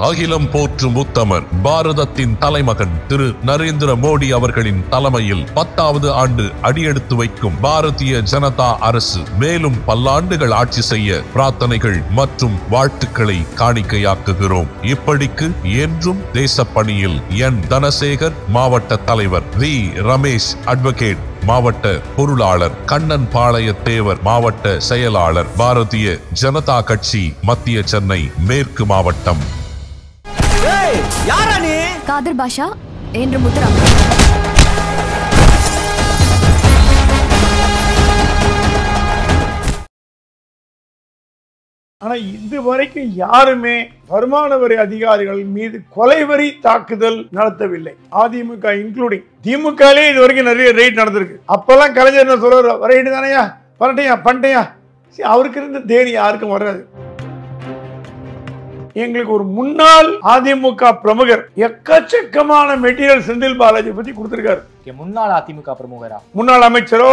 அகிலம் போற்றும் உத்தமர் பாரதத்தின் தலைமகன் திரு நரேந்திர மோடி அவர்களின் தலைமையில் பத்தாவது ஆண்டு அடியெடுத்து வைக்கும் பாரதிய ஜனதா அரசு மேலும் பல்லாண்டுகள் ஆட்சி செய்ய பிரார்த்தனைகள் மற்றும் வாழ்த்துக்களை காணிக்கையாக்குகிறோம். இப்படிக்கு என்றும் தேசப்பணியில் என் தனசேகர் மாவட்ட தலைவர் வி. ரமேஷ் அட்வொகேட் மாவட்ட பொருளாளர் கண்ணன் பாளைய தேவர் மாவட்ட செயலாளர் பாரதிய ஜனதா கட்சி மத்திய சென்னை மேற்கு மாவட்டம். காதர் பாஷா என்று முத்துரா ஆனா இது வரைக்கும் யாருமே வருமான வரி அதிகாரிகள் மீது கொலை வரி தாக்குதல் நடத்தவில்லை. அதிமுக இன்க்ளூடிங் திமுகலே இது வரைக்கும் நிறைய ரெய்ட் நடந்திருக்கு. அப்பெல்லாம் கலைஞர் என்ன சொல்ற ரைடு தானையா வரட்டையா? பண்ணிட்டையா? சரி, அவருக்கு இருந்த தேனி யாருக்கும் வராது. எங்களுக்கு ஒரு முன்னாள் அதிமுக பிரமுகர் எக்கச்சக்கமான மெட்டீரியல் செந்தில் பாலாஜி பத்தி கொடுத்திருக்காரு. முன்னாள் அதிமுக பிரமுகரா? முன்னாள் அமைச்சரோ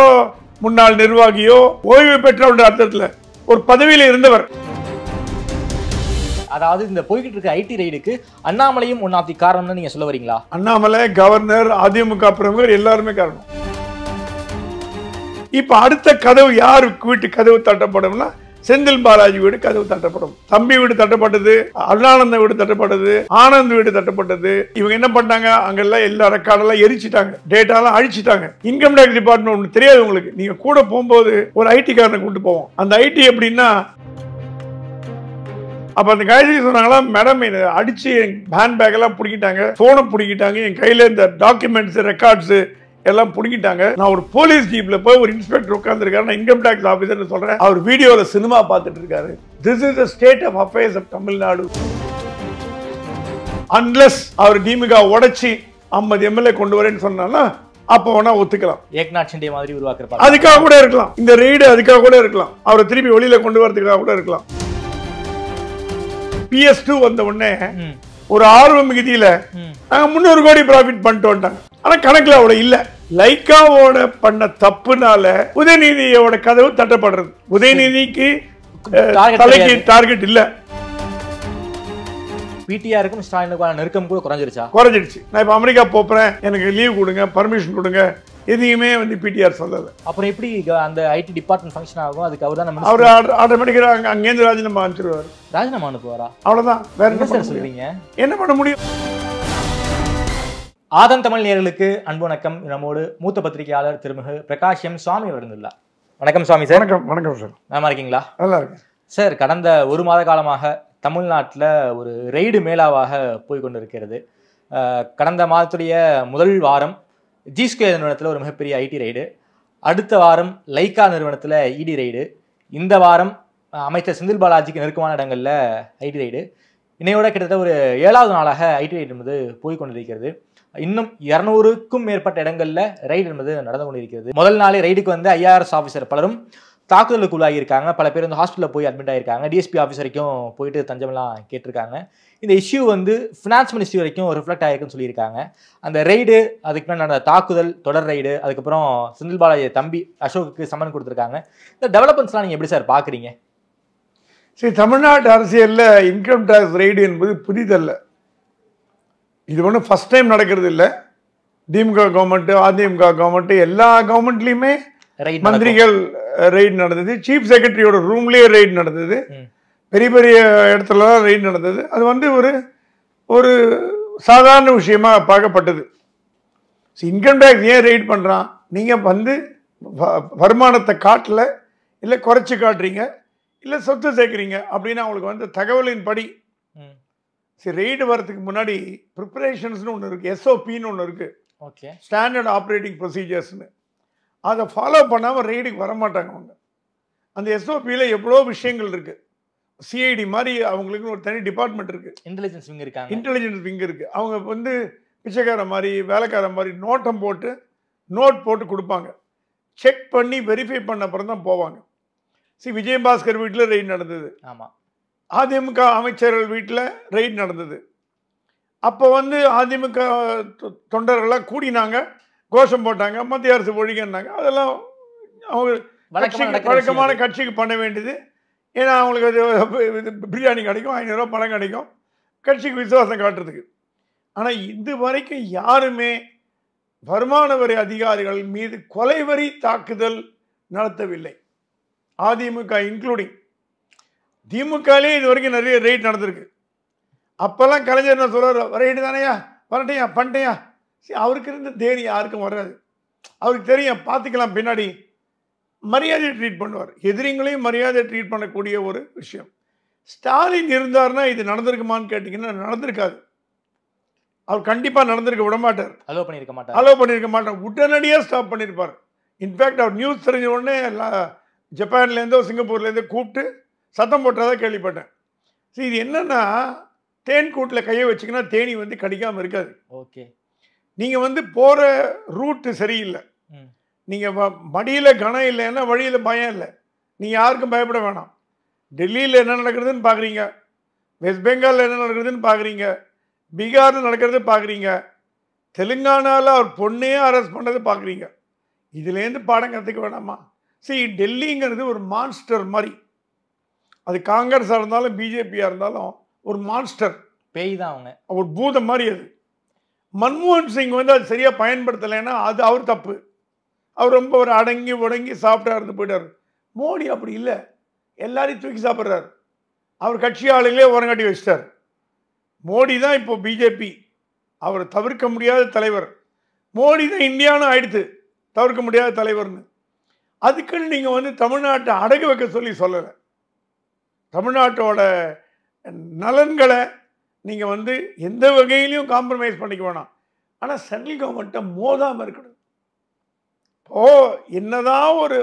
முன்னாள் நிர்வாகியோ ஓய்வு பெற்றவருடைய அர்த்தத்துல ஒரு பதவியில் இருந்தவர். அதாவது இந்த போய்கிட்டு இருக்க ஐடி ரைடுக்கு அண்ணாமலையும் ஒன் ஆஃப் தி காரணம்னு நீங்க சொல்ல வரீங்களா? அண்ணாமலை கவர்னர் அதிமுக பிரமுகர் எல்லாருமே காரணம். இப்ப அடுத்த கதவு யார் வீட்டு கதவு தட்டப்படும்னா செந்தில் பாலாஜி வீடு கதவு தட்டப்படும். தம்பி வீடு தட்டப்பட்டது அருணானந்த வீடு தட்டப்பட்டது ஆனந்த் வீடு தட்டப்பட்டது. இவங்க என்ன பண்ணாங்க அங்கெல்லாம் எல்லா ரெக்கார்டெல்லாம் எரிச்சிட்டாங்க. டேட்டாலாம் அழிச்சிட்டாங்க. இன்கம் டேக்ஸ் டிபார்ட்மெண்ட் ஒன்று தெரியாது உங்களுக்கு. நீங்க கூட போகும்போது ஒரு ஐடி காரனை கூட்டு போவோம். அந்த ஐடி எப்படின்னா அப்ப அந்த காயத்ரி சொன்னாங்களா மேடம் என்னை அடிச்சு என் ஹேண்ட் பேக் எல்லாம் பிடிக்கிட்டாங்க. போனை பிடிக்கிட்டாங்க. என் கையில இந்த டாக்குமெண்ட்ஸ் ரெக்கார்ட்ஸ் எல்லாம் பிடிக்கிட்டாங்க நான் ஒரு போலீஸ் ஜீப்ல போய் ஒரு இன்ஸ்பெக்டர் உட்கார்ந்துருக்காரு. நான் இன்கம் டேக்ஸ் ஆபீசர் சொல்றேன். அவர் வீடியோல சினிமா பார்த்துட்டு இருக்காரு this is the state of affairs of Tamil Nadu unless அவர் திமுக உடைச்சி ஐம்பது எம்எல்ஏ கொண்டு வரேன்னு சொன்னான்னா அப்போ வேணா ஒத்துக்கலாம். ஏக்நாத் ஷிண்டே மாதிரி உருவாக்குற அதுக்காக கூட இருக்கலாம். இந்த ரெய்டு அதுக்காக கூட இருக்கலாம். அவரை திருப்பி வெளியில கொண்டு வரதுக்காக கூட இருக்கலாம். பிஎஸ் டூ வந்த உடனே. ஒரு ஆர்வ மிகுதியில. நாங்க முந்நூறு கோடி ப்ராஃபிட் பண்ணிட்டு வந்துட்டாங்க ஆனா கணக்குல அவட இல்ல. லைக்காவோட பண்ண தப்புனால உதயநிதியோட கதவு தட்டப்படுறது. உதயநிதிக்கு தலைக்கு. டார்கெட் இல்ல. பிடிஆருக்கும் ஸ்டாலினுக்கான நெருக்கம் கூட குறைஞ்சிருச்சா? குறைஞ்சிடுச்சு நான் இப்ப அமெரிக்கா போறேன். எனக்கு லீவ் கொடுங்க பர்மிஷன் கொடுங்க. எதையுமே வந்து பிடிஆர் சொல்லல. அப்புறம் எப்படி அந்த ஐடி டிபார்ட்மெண்ட் ஃபங்க்ஷன் ஆகும்? அதுக்கு அவர் தான் அவர் நம்ம ஆட்டோமேட்டிக்கா அங்க அங்கேருந்து ராஜினாமா அனுப்பிச்சிருவாரு. ராஜினாமா அனுப்புவாரா? அவ்வளவுதான். வேற என்ன? சொல்றீங்க? என்ன பண்ண முடியும்? ஆதன் தமிழ் நேயர்களுக்கு அன்பு வணக்கம். நம்மோடு மூத்த பத்திரிகையாளர் திருமிகு பிரகாஷ் எம் சுவாமி வருந்துள்ளார் வணக்கம் சுவாமி சார். வணக்கம் வணக்கம் சார். நல்லா இருக்கீங்களா? நல்லா இருக்கு சார் கடந்த ஒரு மாத காலமாக தமிழ்நாட்டில் ஒரு ரெய்டு மேளாவாக போய் கொண்டிருக்கிறது. அஹ், கடந்த மாதத்துடைய முதல் வாரம் ஜிஸ்கே நிறுவனத்தில் ஒரு மிகப்பெரிய ஐடி ரெய்டு. அடுத்த வாரம் லைக்கா நிறுவனத்தில் இடி ரெய்டு. இந்த வாரம் அமைச்சர் செந்தில் பாலாஜிக்கு நெருக்கமான இடங்களில் ஐடி ரெய்டு. இன்னையோட கிட்டத்தட்ட ஒரு ஏழாவது நாளாக ஐடி ரெய்டு என்பது போய் கொண்டிருக்கிறது. இன்னும் இரநூறுக்கும் மேற்பட்ட இடங்களில் ரைடு என்பது நடந்து கொண்டிருக்கிறது. முதல் நாளே ரைடுக்கு வந்து ஐஆர்எஸ் ஆஃபீஸர் பலரும் தாக்குதலுக்கு உள்ளாகியிருக்காங்க. பல பேர் வந்து ஹாஸ்பிட்டலில் போய் அட்மிட் ஆகியிருக்காங்க டிஎஸ்பி ஆஃபீஸ் வரைக்கும் போயிட்டு தஞ்சமெல்லாம் கேட்டிருக்காங்க. இந்த இஷ்யூ வந்து ஃபினான்ஸ் மினிஸ்ட்ரி வரைக்கும் ரிஃப்ளெக்ட் ஆகிருக்குன்னு சொல்லியிருக்காங்க. அந்த ரைடு அதுக்கு மேலே நடந்த தாக்குதல் தொடர் ரைடு அதுக்கப்புறம் செந்தில் பாலாஜி தம்பி அசோக்குக்கு சம்மன் கொடுத்துருக்காங்க. இந்த டெவலப்மெண்ட்ஸ்லாம் நீங்கள் எப்படி சார் பார்க்குறீங்க சரி தமிழ்நாட்டு அரசியலில் இன்கம் டேக்ஸ் ரைடு என்பது புதிதல்ல இது ஒன்றும் ஃபர்ஸ்ட் டைம் நடக்கிறது இல்லை. திமுக கவர்மெண்ட் அதிமுக கவர்மெண்ட் எல்லா கவர்மெண்ட்லயுமே மந்திரிகள் ரெய்டு நடந்தது. சீஃப் செக்ரட்டரியோட ரூம்லயே ரெய்டு நடந்தது. பெரிய பெரிய இடத்துலலாம் ரெய்டு நடந்தது. அது வந்து ஒரு ஒரு சாதாரண விஷயமா பார்க்கப்பட்டது. இன்கம் டேக்ஸ் ஏன் ரெய்ட் பண்ணுறான் நீங்கள் வந்து வருமானத்தை காட்டல இல்லை குறைச்சி காட்டுறீங்க இல்லை சொத்து சேர்க்குறீங்க அப்படின்னு அவங்களுக்கு வந்து தகவலின் படி சரி ரெய்டு வரதுக்கு முன்னாடி ப்ரிப்பரேஷன்ஸ்னு ஒன்று இருக்குது எஸ்ஓபின்னு ஒன்று இருக்குது ஓகே ஸ்டாண்டர்ட் ஆப்ரேட்டிங் ப்ரொசீஜர்ஸ்னு அதை ஃபாலோ பண்ணாமல் ரெய்டுக்கு வரமாட்டாங்க அவங்க. அந்த எஸ்ஓபியில் எவ்வளோ விஷயங்கள் இருக்குது சிஐடி மாதிரி அவங்களுக்கு ஒரு தனி டிபார்ட்மெண்ட் இருக்குது இன்டெலிஜென்ஸ் விங் இருக்காங்க. இன்டெலிஜென்ஸ் விங் இருக்குது அவங்க வந்து பிச்சைக்கார மாதிரி வேலைக்கார மாதிரி நோட்டம் போட்டு நோட் போட்டு கொடுப்பாங்க. செக் பண்ணி வெரிஃபை பண்ண அப்புறம் தான் போவாங்க. சி விஜயபாஸ்கர் வீட்டில் ரெய்ட் நடந்தது. ஆமாம் அதிமுக அமைச்சர்கள் வீட்டில் ரெய்ட் நடந்தது. அப்போ வந்து அதிமுக தொண்டர்கள்லாம் கூடினாங்க கோஷம் போட்டாங்க மத்திய அரசு ஒழிகன்னாங்க அதெல்லாம் அவங்க கட்சிக்கு வழக்கமான கட்சிக்கு பண்ண வேண்டியது. ஏன்னா அவங்களுக்கு அது இது பிரியாணி கிடைக்கும் ஐநூறுரூவா பணம் கிடைக்கும். கட்சிக்கு விசுவாசம் காட்டுறதுக்கு. ஆனால் இது வரைக்கும் யாருமே வருமான வரி அதிகாரிகள் மீது கொலைவரி தாக்குதல் நடத்தவில்லை. அதிமுக இன்க்ளூடிங் திமுகலே இது வரைக்கும் நிறைய ரெய்ட் நடந்திருக்கு. அப்போல்லாம் கலைஞர் என்ன சொல்றாரு? ரைடு தானையா? வரட்டையா பண்ணிட்டையா சரி அவருக்கு இருந்த தைரியம் யாருக்கும் வராது. அவருக்கு தெரியும் பார்த்துக்கலாம் பின்னாடி. மரியாதை ட்ரீட் பண்ணுவார். எதிரிங்களையும் மரியாதை ட்ரீட் பண்ணக்கூடிய ஒரு விஷயம். ஸ்டாலின் இருந்தார்னா இது நடந்திருக்குமான்னு கேட்டிங்கன்னா நடந்திருக்காது. அவர் கண்டிப்பாக நடந்திருக்க விட மாட்டார் அலோ பண்ணியிருக்க மாட்டார். அலோவ் பண்ணியிருக்க மாட்டார். உடனடியாக ஸ்டாப் பண்ணியிருப்பார். இன்ஃபேக்ட் அவர் நியூஸ் தெரிஞ்ச உடனே எல்லா ஜப்பான்லேருந்தோ சிங்கப்பூர்லேருந்தோ கூப்பிட்டு சத்தம் போட்டதாக கேள்விப்பட்டேன். சரி இது என்னன்னா தேன் கூட்டில் கையை வச்சிங்கன்னா தேனி வந்து கடிக்காமல் இருக்காது. ஓகே. நீங்கள் வந்து போகிற ரூட்டு சரியில்லை. நீங்கள் மடியில் கனம் இல்லைன்னா வழியில் பயம் இல்லை. நீங்கள் யாருக்கும் பயப்பட வேணாம். டெல்லியில் என்ன நடக்குதுன்னு பார்க்குறீங்க வெஸ்ட் பெங்காலில் என்ன நடக்குதுன்னு பார்க்குறீங்க பீகாரில் நடக்கிறது பார்க்குறீங்க தெலுங்கானாவில் அவர் பொண்ணையே அரெஸ்ட் பண்ணது பார்க்குறீங்க இதுலேருந்து பாடம் கற்றுக்க வேணாமா? சரி டெல்லிங்கிறது ஒரு மான்ஸ்டர் மாதிரி. அது காங்கிரஸாக இருந்தாலும் பிஜேபியாக இருந்தாலும் ஒரு மான்ஸ்டர் பேய் தான் அவங்க. ஒரு பூதம் மாதிரி அது. மன்மோகன் சிங் வந்து அது சரியாக பயன்படுத்தலைன்னா அது அவர் தப்பு. அவர் ரொம்ப ஒரு அடங்கி உடங்கி சாப்பிட்டா இருந்து போயிட்டார். மோடி அப்படி இல்லை. எல்லாரையும் தூக்கி சாப்பிட்றாரு. அவர் கட்சி ஆளுங்களே உரங்காட்டி வச்சிட்டார். மோடி தான் இப்போ பிஜேபி. அவர் தவிர்க்க முடியாத தலைவர். மோடி தான் இந்தியான்னு ஆயிடுத்து. தவிர்க்க முடியாத தலைவர்னு. அதுக்குன்னு நீங்கள் வந்து தமிழ்நாட்டை அடகு வைக்க சொல்லி சொல்லலை. தமிழ்நாட்டோட நலன்களை நீங்கள் வந்து எந்த வகையிலையும் காம்ப்ரமைஸ் பண்ணிக்க வேணாம். ஆனால் சென்ட்ரல் கவர்மெண்ட்டை மோதாமல் இருக்கணும். ஓ என்னதான் ஒரு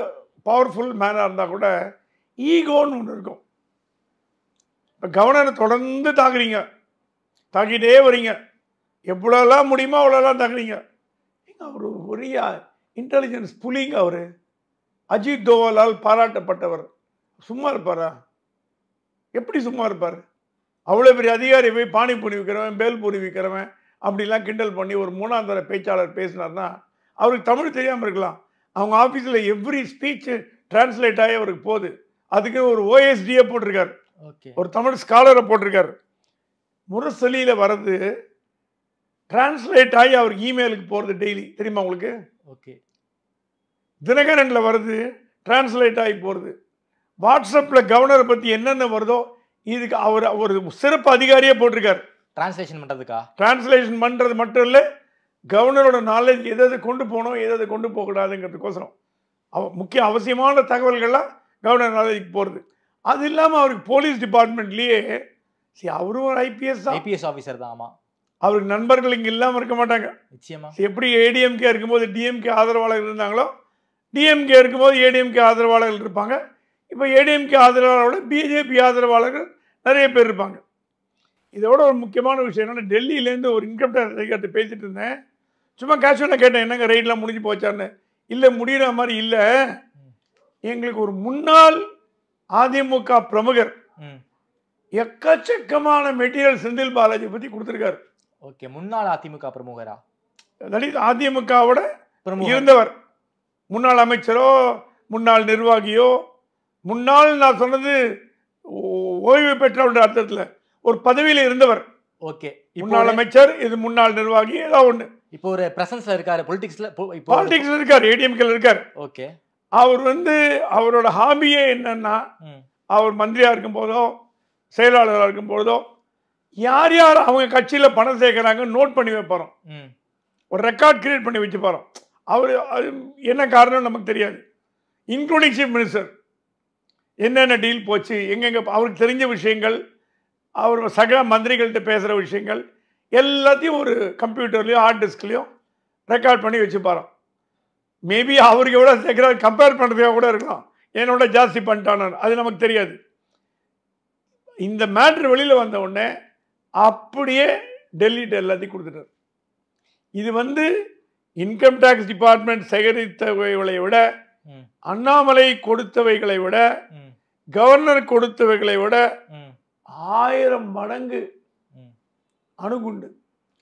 பவர்ஃபுல் மேனாக இருந்தால் கூட ஈகோன்னு ஒன்று இருக்கும். இப்போ கவர்னரை தொடர்ந்து தாக்குறீங்க. தாக்கிட்டே வரீங்க எவ்வளோலாம் முடியுமோ அவ்வளோலாம் தாக்குறீங்க. அவர் பெரிய இன்டெலிஜென்ஸ் புலிங்க அவர். அஜித் தோவலால் பாராட்டப்பட்டவர். சும்மா இருப்பாரா? எப்படி சும்மா இருப்பார்? அவ்வளோ பெரிய அதிகாரி போய் பானிபூரி விற்கிறவன் பேல்பூரி விற்கிறவன் அப்படிலாம் கிண்டல் பண்ணி ஒரு மூணாம் தர பேச்சாளர் பேசினார்னா அவருக்கு தமிழ் தெரியாமல் இருக்கலாம். அவங்க ஆஃபீஸில் எவ்ரி ஸ்பீச் டிரான்ஸ்லேட் ஆகி அவருக்கு போகுது. அதுக்கு ஒரு ஓஎஸ்டியே போட்டிருக்காரு. ஓகே. ஒரு தமிழ் ஸ்காலரை போட்டிருக்காரு. முரசொலியில் வர்றது டிரான்ஸ்லேட் ஆகி அவருக்கு இமெயிலுக்கு போகிறது டெய்லி தெரியுமா உங்களுக்கு? ஓகே. தினகரனில் வருது டிரான்ஸ்லேட் ஆகி போகிறது வாட்ஸ்அப்பில் கவர்னரை பற்றி என்னென்ன வருதோ இதுக்கு அவர் ஒரு சிறப்பு அதிகாரியே போட்டிருக்காரு. டிரான்ஸ்லேஷன் பண்றதுக்கா? டிரான்ஸ்லேஷன் பண்ணுறது மட்டும் இல்லை கவர்னரோட நாலேஜ் எதை எதை கொண்டு போகணும் எதை எதை கொண்டு போகக்கூடாதுங்கிறதுக்கோசரம். அவ முக்கிய அவசியமான தகவல்கள்லாம் கவர்னர் நாலேஜுக்கு போகிறது அது இல்லாமல் அவருக்கு போலீஸ் டிபார்ட்மெண்ட்லேயே சரி அவரும் ஒரு ஐபிஎஸ் ஐபிஎஸ் ஆஃபீஸர் தான். ஆமா. அவருக்கு நண்பர்கள் இங்கே இல்லாமல் இருக்க மாட்டாங்க. நிச்சயமா. எப்படி ஏடிஎம்கே இருக்கும்போது டிஎம்கே ஆதரவாளர்கள் இருந்தாங்களோ டிஎம்கே இருக்கும்போது ஏடிஎம்கே ஆதரவாளர்கள் இருப்பாங்க. இப்போ ஏடிஎம்கே ஆதரவாளரோட பிஜேபி ஆதரவாளர்கள் நிறைய பேர் இருப்பாங்க. இதோட ஒரு முக்கியமான விஷயம் என்னன்னா டெல்லியிலேருந்து ஒரு இன்கம் டேக்ஸ் அதிகாரிட்ட பேசிட்டு இருந்தேன். சும்மா கேஷுவலாக கேட்டேன் என்னங்க ரைட்லாம் முடிஞ்சு போச்சான்னு? இல்லை முடிகிற மாதிரி இல்லை. எங்களுக்கு ஒரு முன்னாள் அதிமுக பிரமுகர் எக்கச்சக்கமான மெட்டீரியல் செந்தில் பாலாஜி பற்றி கொடுத்துருக்காரு. ஓகே முன்னாள் அதிமுக பிரமுகரா? இஸ் அதிமுகவோட இருந்தவர். முன்னாள் அமைச்சரோ முன்னாள் நிர்வாகியோ முன்னாள் நான் சொன்னது ஓய்வு பெற்றவருடைய அர்த்தத்தில். ஒரு பதவியில் இருந்தவர். ஓகே. முன்னாள் அமைச்சர் இது முன்னாள் நிர்வாகி ஏதாவது ஒன்று இப்போ ஒரு பிரசன்ஸ்ல இருக்காரு பொலிட்டிக்ஸ்ல இப்போ பாலிடிக்ஸ் இருக்கார் ஏடிஎம்கேல இருக்கார். ஓகே. அவர் வந்து அவரோட ஹாபியே என்னன்னா அவர் மந்திரியா இருக்கும் போதோ செயலாளராக இருக்கும் போதோ யார் யார் அவங்க கட்சியில் பணம் சேர்க்குறாங்க நோட் பண்ணி வைப்பாரோம். ஒரு ரெக்கார்ட் கிரியேட் பண்ணி வச்சுப்பாரோம். அவர் அது என்ன காரணம் நமக்கு தெரியாது. இன்க்ளூடிங் சீஃப் மினிஸ்டர் என்னென்ன டீல் போச்சு எங்கெங்க அவருக்கு தெரிஞ்ச விஷயங்கள் அவர் சக மந்திரிகள்கிட்ட பேசுகிற விஷயங்கள் எல்லாத்தையும் ஒரு கம்ப்யூட்டர்லேயோ ஹார்ட் டிஸ்க்லேயோ ரெக்கார்ட் பண்ணி வச்சுப்பாரோம். மேபி அவருக்கு எவ்வளோ சேர்க்குறாரு கம்பேர் பண்ணுறதுக்காக கூட இருக்கலாம். என்னோட ஜாஸ்தி பண்ணிட்டானு அது நமக்கு தெரியாது. இந்த மேட்ரு வெளியில் வந்த உடனே அப்படியே டெல்லிட்டு எல்லாத்தையும் கொடுத்துட்டார். இது வந்து இன்கம் டேக்ஸ் டிபார்ட்மெண்ட் சேகரித்தவைகளை விட அண்ணாமலை கொடுத்தவைகளை விட கவர்னர் கொடுத்தவைகளை விட ஆயிரம் மடங்கு அணுகுண்டு.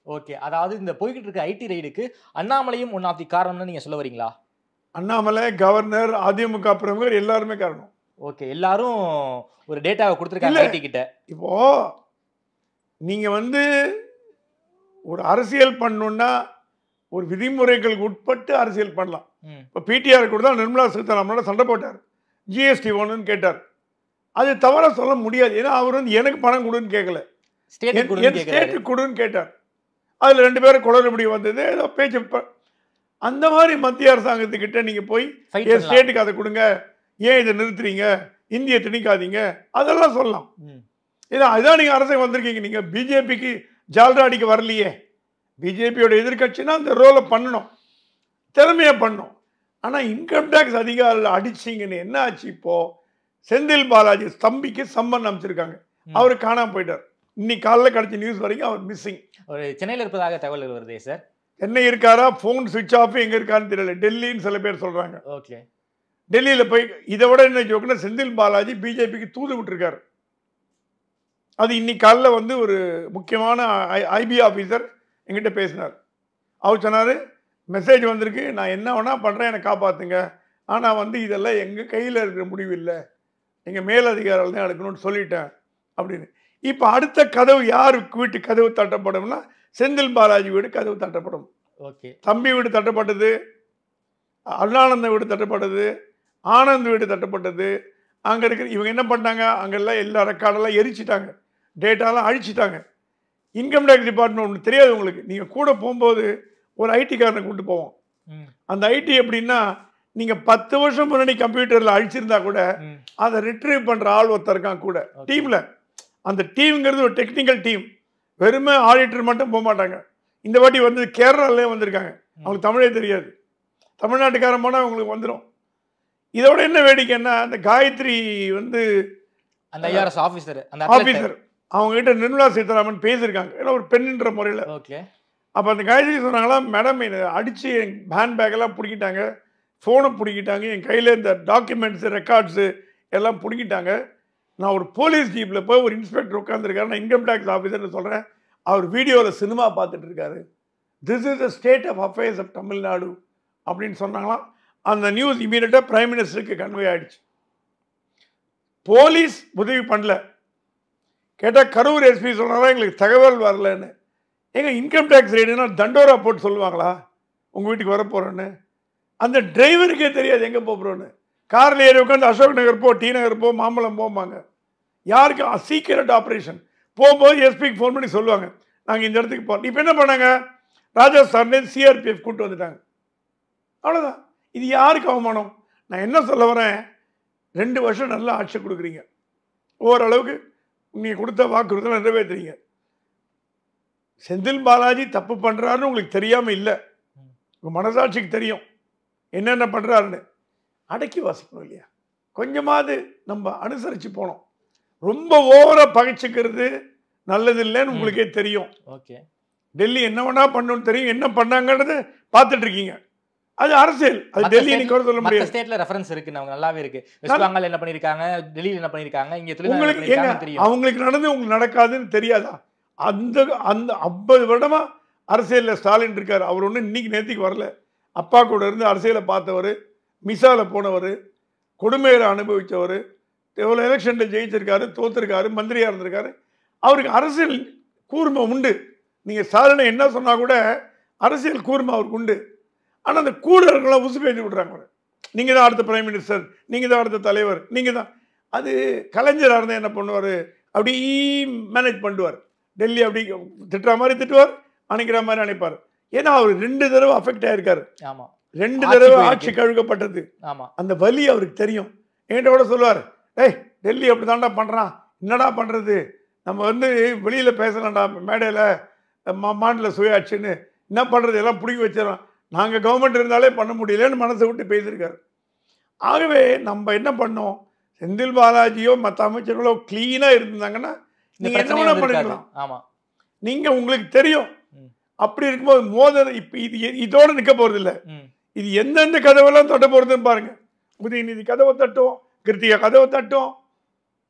ஓகே அதாவது இந்த போய்கிட்டு இருக்க ஐடி ரைடுக்கு அண்ணாமலையும் ஒன் ஆஃப் தி காரணம்னு நீங்க சொல்ல வரீங்களா? அண்ணாமலை கவர்னர் அதிமுக பிரமுகர் எல்லாருமே காரணம். ஓகே எல்லாரும் ஒரு டேட்டாவை கொடுத்துருக்காங்க. ஐடி கிட்ட. இப்போ நீங்க வந்து ஒரு அரசியல் பண்ணணும்னா ஒரு விதிமுறைகளுக்கு உட்பட்டு அரசியல் பண்ணலாம். இப்போ பிடிஆர் கூட தான் நிர்மலா சீதாராமனோட சண்டை போட்டார். ஜிஎஸ்டி ஒன்றுன்னு கேட்டார். அது தவறா சொல்ல முடியாது. ஏன்னா அவர் வந்து எனக்கு பணம் கொடுன்னு கேட்கல ஸ்டேட் என் கொடுன்னு ஸ்டேட்டுக்கு கேட்டார். அதில் ரெண்டு பேரும் குளறுபடி வந்தது. ஏதோ பேச்சு அந்த மாதிரி மத்திய அரசாங்கத்துக்கிட்ட நீங்கள் போய் என் ஸ்டேட்டுக்கு அதை கொடுங்க. ஏன் இதை நிறுத்துறீங்க? இந்தியை திணிக்காதீங்க. அதெல்லாம் சொல்லலாம். ஏன்னா அதுதான் நீங்கள் அரசுக்கு வந்திருக்கீங்க. நீங்கள் பிஜேபிக்கு ஜால்ரா அடிக்க வரலையே. பிஜேபியோட எதிர்க்கட்சினா அந்த ரோலை பண்ணணும். திறமையாக பண்ணணும். ஆனால் இன்கம் டேக்ஸ் அதிகாரில் அடிச்சிங்கன்னு என்ன ஆச்சு இப்போ? செந்தில் பாலாஜி தம்பிக்கு சம்மன் அமைச்சிருக்காங்க. அவர் காணாம போயிட்டார். இன்னைக்கு காலைல கிடைச்ச நியூஸ் வரைக்கும் அவர் மிஸ்ஸிங் ஒரு சென்னையில் இருப்பதாக தகவல்கள் வருதே சார் என்ன இருக்காரா? ஃபோன் சுவிட்ச் ஆஃப் எங்க இருக்கான்னு தெரியல. டெல்லின்னு சில பேர் சொல்றாங்க. ஓகே. டெல்லியில போய் இதை விட என்ன ஜோக்குன்னா செந்தில் பாலாஜி பிஜேபிக்கு தூது விட்டுருக்காரு. அது இன்னைக்கு காலைல வந்து ஒரு முக்கியமான ஐபி ஆஃபீஸர் எங்கிட்ட பேசினார். அவர் சொன்னார் மெசேஜ் வந்திருக்கு. நான் என்ன வேணா பண்ணுறேன் என்னை காப்பாற்றுங்க ஆனால் வந்து இதெல்லாம் எங்கள் கையில் இருக்கிற முடிவு இல்லை. எங்கள் மேலதிகாரிகள் தான் எடுக்கணும்னு சொல்லிட்டேன் அப்படின்னு. இப்போ அடுத்த கதவு யார் வீட்டு கதவு தட்டப்படும்னா செந்தில் பாலாஜி வீடு கதவு தட்டப்படும். ஓகே. தம்பி வீடு தட்டப்பட்டது அருணானந்த வீடு தட்டப்பட்டது ஆனந்த் வீடு தட்டப்பட்டது அங்கே இருக்கிற இவங்க என்ன பண்ணாங்க அங்கெல்லாம் எல்லா ரெக்கார்டெல்லாம் எரிச்சிட்டாங்க. டேட்டாலாம் அழிச்சிட்டாங்க. இன்கம் டேக்ஸ் டிபார்ட்மெண்ட் ஒன்று தெரியாது உங்களுக்கு. நீங்கள் கூட போகும்போது ஒரு ஐடிக்காரனை கூப்பிட்டு போவோம். அந்த ஐடி எப்படின்னா நீங்கள் பத்து வருஷம் முன்னாடி கம்ப்யூட்டரில் அழிச்சிருந்தா கூட அதை ரிட்ரீவ் பண்ணுற ஆள் ஒருத்தர் இருக்கான் கூட. டீமில். அந்த டீம்ங்கிறது ஒரு டெக்னிக்கல் டீம் வெறுமே ஆடிட்டர் மட்டும் போக மாட்டாங்க. இந்த வாட்டி வந்து கேரளாலே வந்திருக்காங்க. அவங்களுக்கு தமிழே தெரியாது. தமிழ்நாட்டுக்காரன் போனால் அவங்களுக்கு வந்துடும் இதோட என்ன வேடிக்கைன்னா அந்த காயத்ரி வந்து அந்த ஐஆர்எஸ் ஆஃபீஸர் அந்த ஆஃபீஸர் அவங்க கிட்ட நிர்மலா சீதாராமன் பேசியிருக்காங்க. ஏன்னா ஒரு பெண்ணுன்ற முறையில். ஓகே. அப்போ அந்த காயத்ரி சொன்னாங்களா மேடம் என்னை அடித்து ஹேண்ட் பேக்கெல்லாம் பிடிக்கிட்டாங்க. ஃபோனை பிடிக்கிட்டாங்க என் கையில் இந்த டாக்குமெண்ட்ஸு ரெக்கார்ட்ஸு எல்லாம் பிடிக்கிட்டாங்க. நான் ஒரு போலீஸ் ஜீப்பில் போய் ஒரு இன்ஸ்பெக்டர் உட்காந்துருக்காரு நான் இன்கம் டேக்ஸ் ஆஃபீஸர்னு சொல்கிறேன் அவர் வீடியோவில் சினிமா பார்த்துட்டு இருக்காரு. This is the state of affairs of Tamil Nadu அப்படின்னு சொன்னாங்களாம். அந்த நியூஸ் இமீடியட்டாக பிரைம் மினிஸ்டருக்கு கன்வே ஆயிடுச்சு. போலீஸ் உதவி பண்ணல. கேட்டால் கரூர் எஸ்பி சொன்னாலும் எங்களுக்கு தகவல் வரலன்னு. ஏங்க இன்கம் டேக்ஸ் ரேடுனா தண்டோரா போட்டு சொல்லுவாங்களா? உங்கள் வீட்டுக்கு வர அந்த டிரைவருக்கே தெரியாது எங்கே போகிறோன்னு காரில் ஏறி உட்காந்து அசோக் நகர் போ டி நகர் போ மாம்பழம் போம்பாங்க. யாருக்கு? சீக்கிரட் ஆப்ரேஷன் போகும்போது எஸ்பிக்கு ஃபோன் பண்ணி சொல்லுவாங்க. நாங்கள் இந்த இடத்துக்கு போகிறோம் இப்போ என்ன பண்ணாங்க? ராஜஸ்தான்லேருந்து சிஆர்பிஎஃப் கூட்டு வந்துட்டாங்க. அவ்வளோதான் இது யாருக்கு அவமானம்? நான் என்ன சொல்ல வரேன்? ரெண்டு வருஷம் நல்லா ஆட்சி கொடுக்குறீங்க. ஓரளவுக்கு நீங்கள் கொடுத்த வாக்குறுதியில் நிறைவேற்றுறீங்க. செந்தில் பாலாஜி தப்பு பண்ணுறாருன்னு உங்களுக்கு தெரியாமல் இல்லை. உங்கள் மனசாட்சிக்கு தெரியும். என்னென்ன பண்ணுறாருன்னு அடக்கி வாசிக்கணும் இல்லையா? கொஞ்சமாவது நம்ம அனுசரித்து போனோம் ரொம்ப ஓவராக பகைச்சிக்கிறது நல்லது இல்லைன்னு உங்களுக்கே தெரியும். ஓகே. டெல்லி என்ன வேணா பண்ணணும்னு தெரியும். என்ன பண்ணாங்கன்றது பார்த்துட்டு இருக்கீங்க. அது அரசியல். அது டெல்லி state- நீங்க சொல்ல முடியாது. ஸ்டேட்ல ரெஃபரன்ஸ் இருக்கு. நமக்கு நல்லாவே இருக்கு. வெஸ்ட் பெங்கால் என்ன பண்ணிருக்காங்க டெல்லியில என்ன பண்ணிருக்காங்க இங்க என்ன உங்களுக்கு ஏங்க தெரியும். அவங்களுக்கு நடந்து உங்களுக்கு நடக்காதுன்னு தெரியாதா? அந்த அந்த ஐம்பது வருடமா அரசியல்ல ஸ்டாலின் இருக்காரு. அவர் ஒன்றும் இன்னைக்கு நேத்திக்கு வரல. அப்பா கூட இருந்து அரசியலை பார்த்தவர் மிசாவில் போனவர் கொடுமையில் அனுபவித்தவர் எவ்வளோ எலெக்ஷனில் ஜெயிச்சிருக்காரு தோத்துருக்காரு மந்திரியாக இருந்திருக்காரு. அவருக்கு அரசியல் கூர்மை உண்டு. நீங்கள் சாதனை என்ன சொன்னால் கூட அரசியல் கூர்மை அவருக்கு உண்டு. ஆனால் அந்த கூட இருக்கலாம் உசு பேசி விட்றாங்க அவரை. தான் அடுத்த பிரைம் மினிஸ்டர் நீங்கள் தான் அடுத்த தலைவர் நீங்கள் தான். அது கலைஞராக இருந்தால் என்ன பண்ணுவார்? அப்படி மேனேஜ் பண்ணுவார். டெல்லி அப்படி திட்டுற மாதிரி திட்டுவார் அணைக்கிற மாதிரி அணைப்பார். ஏன்னா அவர் ரெண்டு தடவை அஃபெக்ட் ஆயிருக்காரு. ஆமா. ரெண்டு தடவை. ஆட்சி கழுகப்பட்டது. ஆமா. அந்த வலி அவருக்கு தெரியும். என்கிட்ட கூட சொல்லுவார் டேய் டெல்லி அப்படி தாண்டா பண்ணுறான் என்னடா பண்ணுறது நம்ம வந்து வெளியில் பேசலாம்டா மேடையில் மா மாநில சுயாட்சின்னு. என்ன பண்ணுறது எல்லாம் பிடிங்கி வச்சிடறோம். நாங்கள் கவர்மெண்ட் இருந்தாலே பண்ண முடியலன்னு மனசை விட்டு பேசியிருக்காரு. ஆகவே நம்ம என்ன பண்ணோம்? செந்தில் பாலாஜியோ மற்ற அமைச்சர்களோ க்ளீனாக இருந்தாங்கன்னா நீங்கள் என்ன பண்ணிக்கலாம். ஆமா. நீங்கள் உங்களுக்கு தெரியும். அப்படி இருக்கும்போது மோதல் இப்போ இது இதோட நிற்க போகிறது இல்லை ம். இது எந்தெந்த கதவெல்லாம் தட்ட போறதுன்னு பாருங்க. உதயநிதி கதவை தட்டும் கிருத்திகா கதவை தட்டும்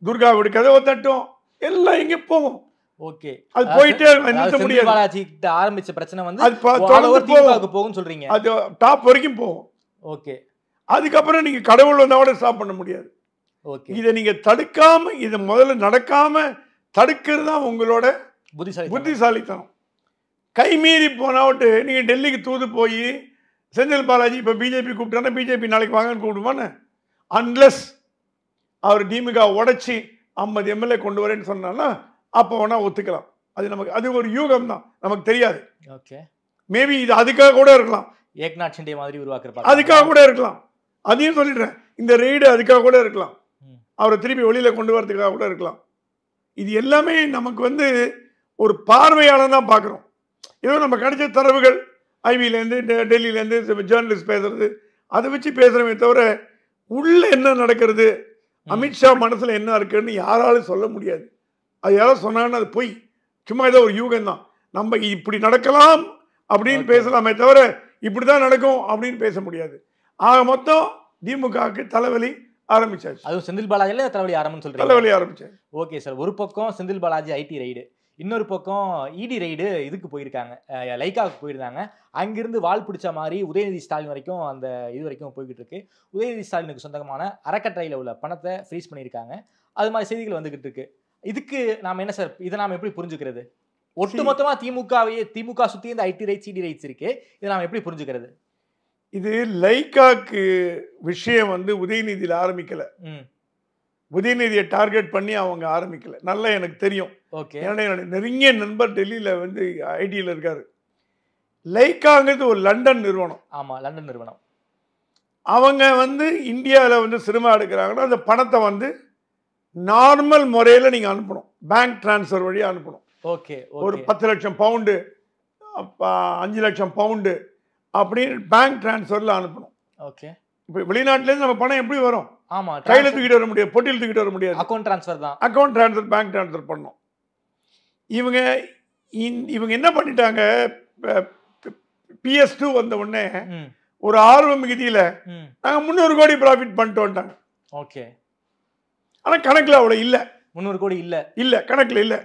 துர்கா வீடு கதவை தட்டும் எல்லாம் எங்க போகும். ஓகே. அது போயிட்டே நிறுத்த முடியாது. பாலாஜி கிட்ட ஆரம்பிச்ச பிரச்சனை வந்து அது தொடர்ந்து போகும். சொல்றீங்க. அது டாப் வரைக்கும் போகும். ஓகே. அதுக்கப்புறம் நீங்க கடவுள் வந்தா கூட ஸ்டாப் பண்ண முடியாது. ஓகே. இதை நீங்க தடுக்காம இதை முதல்ல நடக்காம தடுக்கிறது தான் உங்களோட புத்திசாலி புத்திசாலித்தனம். கைமீறி போனாவிட்டு நீங்கள் டெல்லிக்கு தூது போய் செந்தில் பாலாஜி இப்போ பிஜேபி கூப்பிட்டானா பிஜேபி நாளைக்கு வாங்கன்னு கூப்பிடுவானே அன்லெஸ் அவர் திமுக உடைச்சி ஐம்பது எம்எல்ஏ கொண்டு வரேன்னு சொன்னான்னா அப்போ வேணா ஒத்துக்கலாம். அது நமக்கு அது ஒரு யூகம் தான் நமக்கு தெரியாது. ஓகே மேபி இது அதுக்காக கூட இருக்கலாம். ஏக்நாத் ஷிண்டே மாதிரி உருவாக்குற அதுக்காக கூட இருக்கலாம். அதையும் சொல்லிடுறேன். இந்த ரெய்டு அதுக்காக கூட இருக்கலாம். அவரை திருப்பி வெளியில கொண்டு வரதுக்காக கூட இருக்கலாம். இது எல்லாமே நமக்கு வந்து ஒரு பார்வையாளர் தான் பார்க்குறோம் ஏதோ நம்ம கிடைச்ச தரவுகள் ஐவிலேருந்து டெல்லியிலேருந்து ஜேர்னலிஸ்ட் பேசுறது அதை வச்சு பேசுகிறோமே தவிர உள்ள என்ன நடக்கிறது அமித்ஷா மனசுல என்ன இருக்குன்னு யாராலும் சொல்ல முடியாது. அது யாராவது சொன்னாங்கன்னா அது பொய். சும்மா ஏதோ ஒரு யூகம் தான் நம்ம இப்படி நடக்கலாம் அப்படின்னு. பேசலாமே தவிர இப்படி தான் நடக்கும் அப்படின்னு பேச முடியாது. ஆக மொத்தம் திமுகவுக்கு தலைவலி ஆரம்பிச்சாச்சு. அதுவும் செந்தில் பாலாஜில தலைவலி சொல்றீங்க? தலைவலி ஆரம்பிச்சாச்சு. Okay sir. ஒரு பக்கம் செந்தில் பாலாஜி ஐடி ரைடு. இன்னொரு பக்கம் இடி ரைடு இதுக்கு போயிருக்காங்க. லைக்காவுக்கு போயிருந்தாங்க. அங்கிருந்து வால் பிடிச்ச மாதிரி உதயநிதி ஸ்டாலின் வரைக்கும் அந்த இது வரைக்கும் போய்கிட்டு இருக்கு உதயநிதி ஸ்டாலினுக்கு சொந்தமான அறக்கட்டளையில் உள்ள பணத்தை ஃப்ரீஸ் பண்ணியிருக்காங்க. அது மாதிரி செய்திகள் வந்துகிட்டு இருக்கு இதுக்கு நாம என்ன சார் இதை நாம எப்படி புரிஞ்சுக்கிறது? ஒட்டுமொத்தமா திமுகவையே திமுக சுத்தி இந்த ஐடி ரைட்ஸ் சிடி ரைட்ஸ் இருக்கு. இதை நாம எப்படி புரிஞ்சுக்கிறது? இது லைக்காக்கு விஷயம் வந்து உதயநிதியில் ஆரம்பிக்கல. ம். உதயநிதியை டார்கெட் பண்ணி அவங்க ஆரம்பிக்கல. நல்லா எனக்கு தெரியும். ஓகே ஏன்னா என்னுடைய நெருங்கிய நண்பர் டெல்லியில் வந்து ஐடியில் இருக்காரு. லைக்காங்கிறது ஒரு லண்டன் நிறுவனம். ஆமா லண்டன் நிறுவனம். அவங்க வந்து இந்தியாவில் வந்து சினிமா எடுக்கிறாங்கன்னா அந்த பணத்தை வந்து நார்மல் முறையில் நீங்கள் அனுப்பணும். பேங்க் ட்ரான்ஸ்ஃபர் வழியாக அனுப்பணும். ஓகே ஒரு பத்து லட்சம் பவுண்டு அப்ப அஞ்சு லட்சம் பவுண்டு அப்படின்னு பேங்க் ட்ரான்ஸ்ஃபரில் அனுப்பணும். ஓகே வெளிநாட்டிலேருந்து நம்ம பணம் எப்படி வரும்? ஆமா கையில் தூக்கிட்டு வர முடியாது பொட்டியில் தூக்கிட்டு வர முடியாது. அக்கௌண்ட் ட்ரான்ஸ்ஃபர் தான். அக்கௌண்ட் ட்ரான்ஸ்ஃபர் பேங்க் ட்ரான்ஸ்ஃபர் பண்ணோம் இவங்க இவங்க என்ன பண்ணிட்டாங்க? பிஎஸ் டூ வந்த உடனே ஒரு ஆர்வ மிகுதியில் நாங்கள் முந்நூறு கோடி ப்ராஃபிட் பண்ணிட்டு வந்துட்டாங்க. ஓகே. ஆனால் கணக்கில் அவ்வளோ இல்லை. முந்நூறு கோடி இல்ல. இல்லை கணக்கில் இல்லை.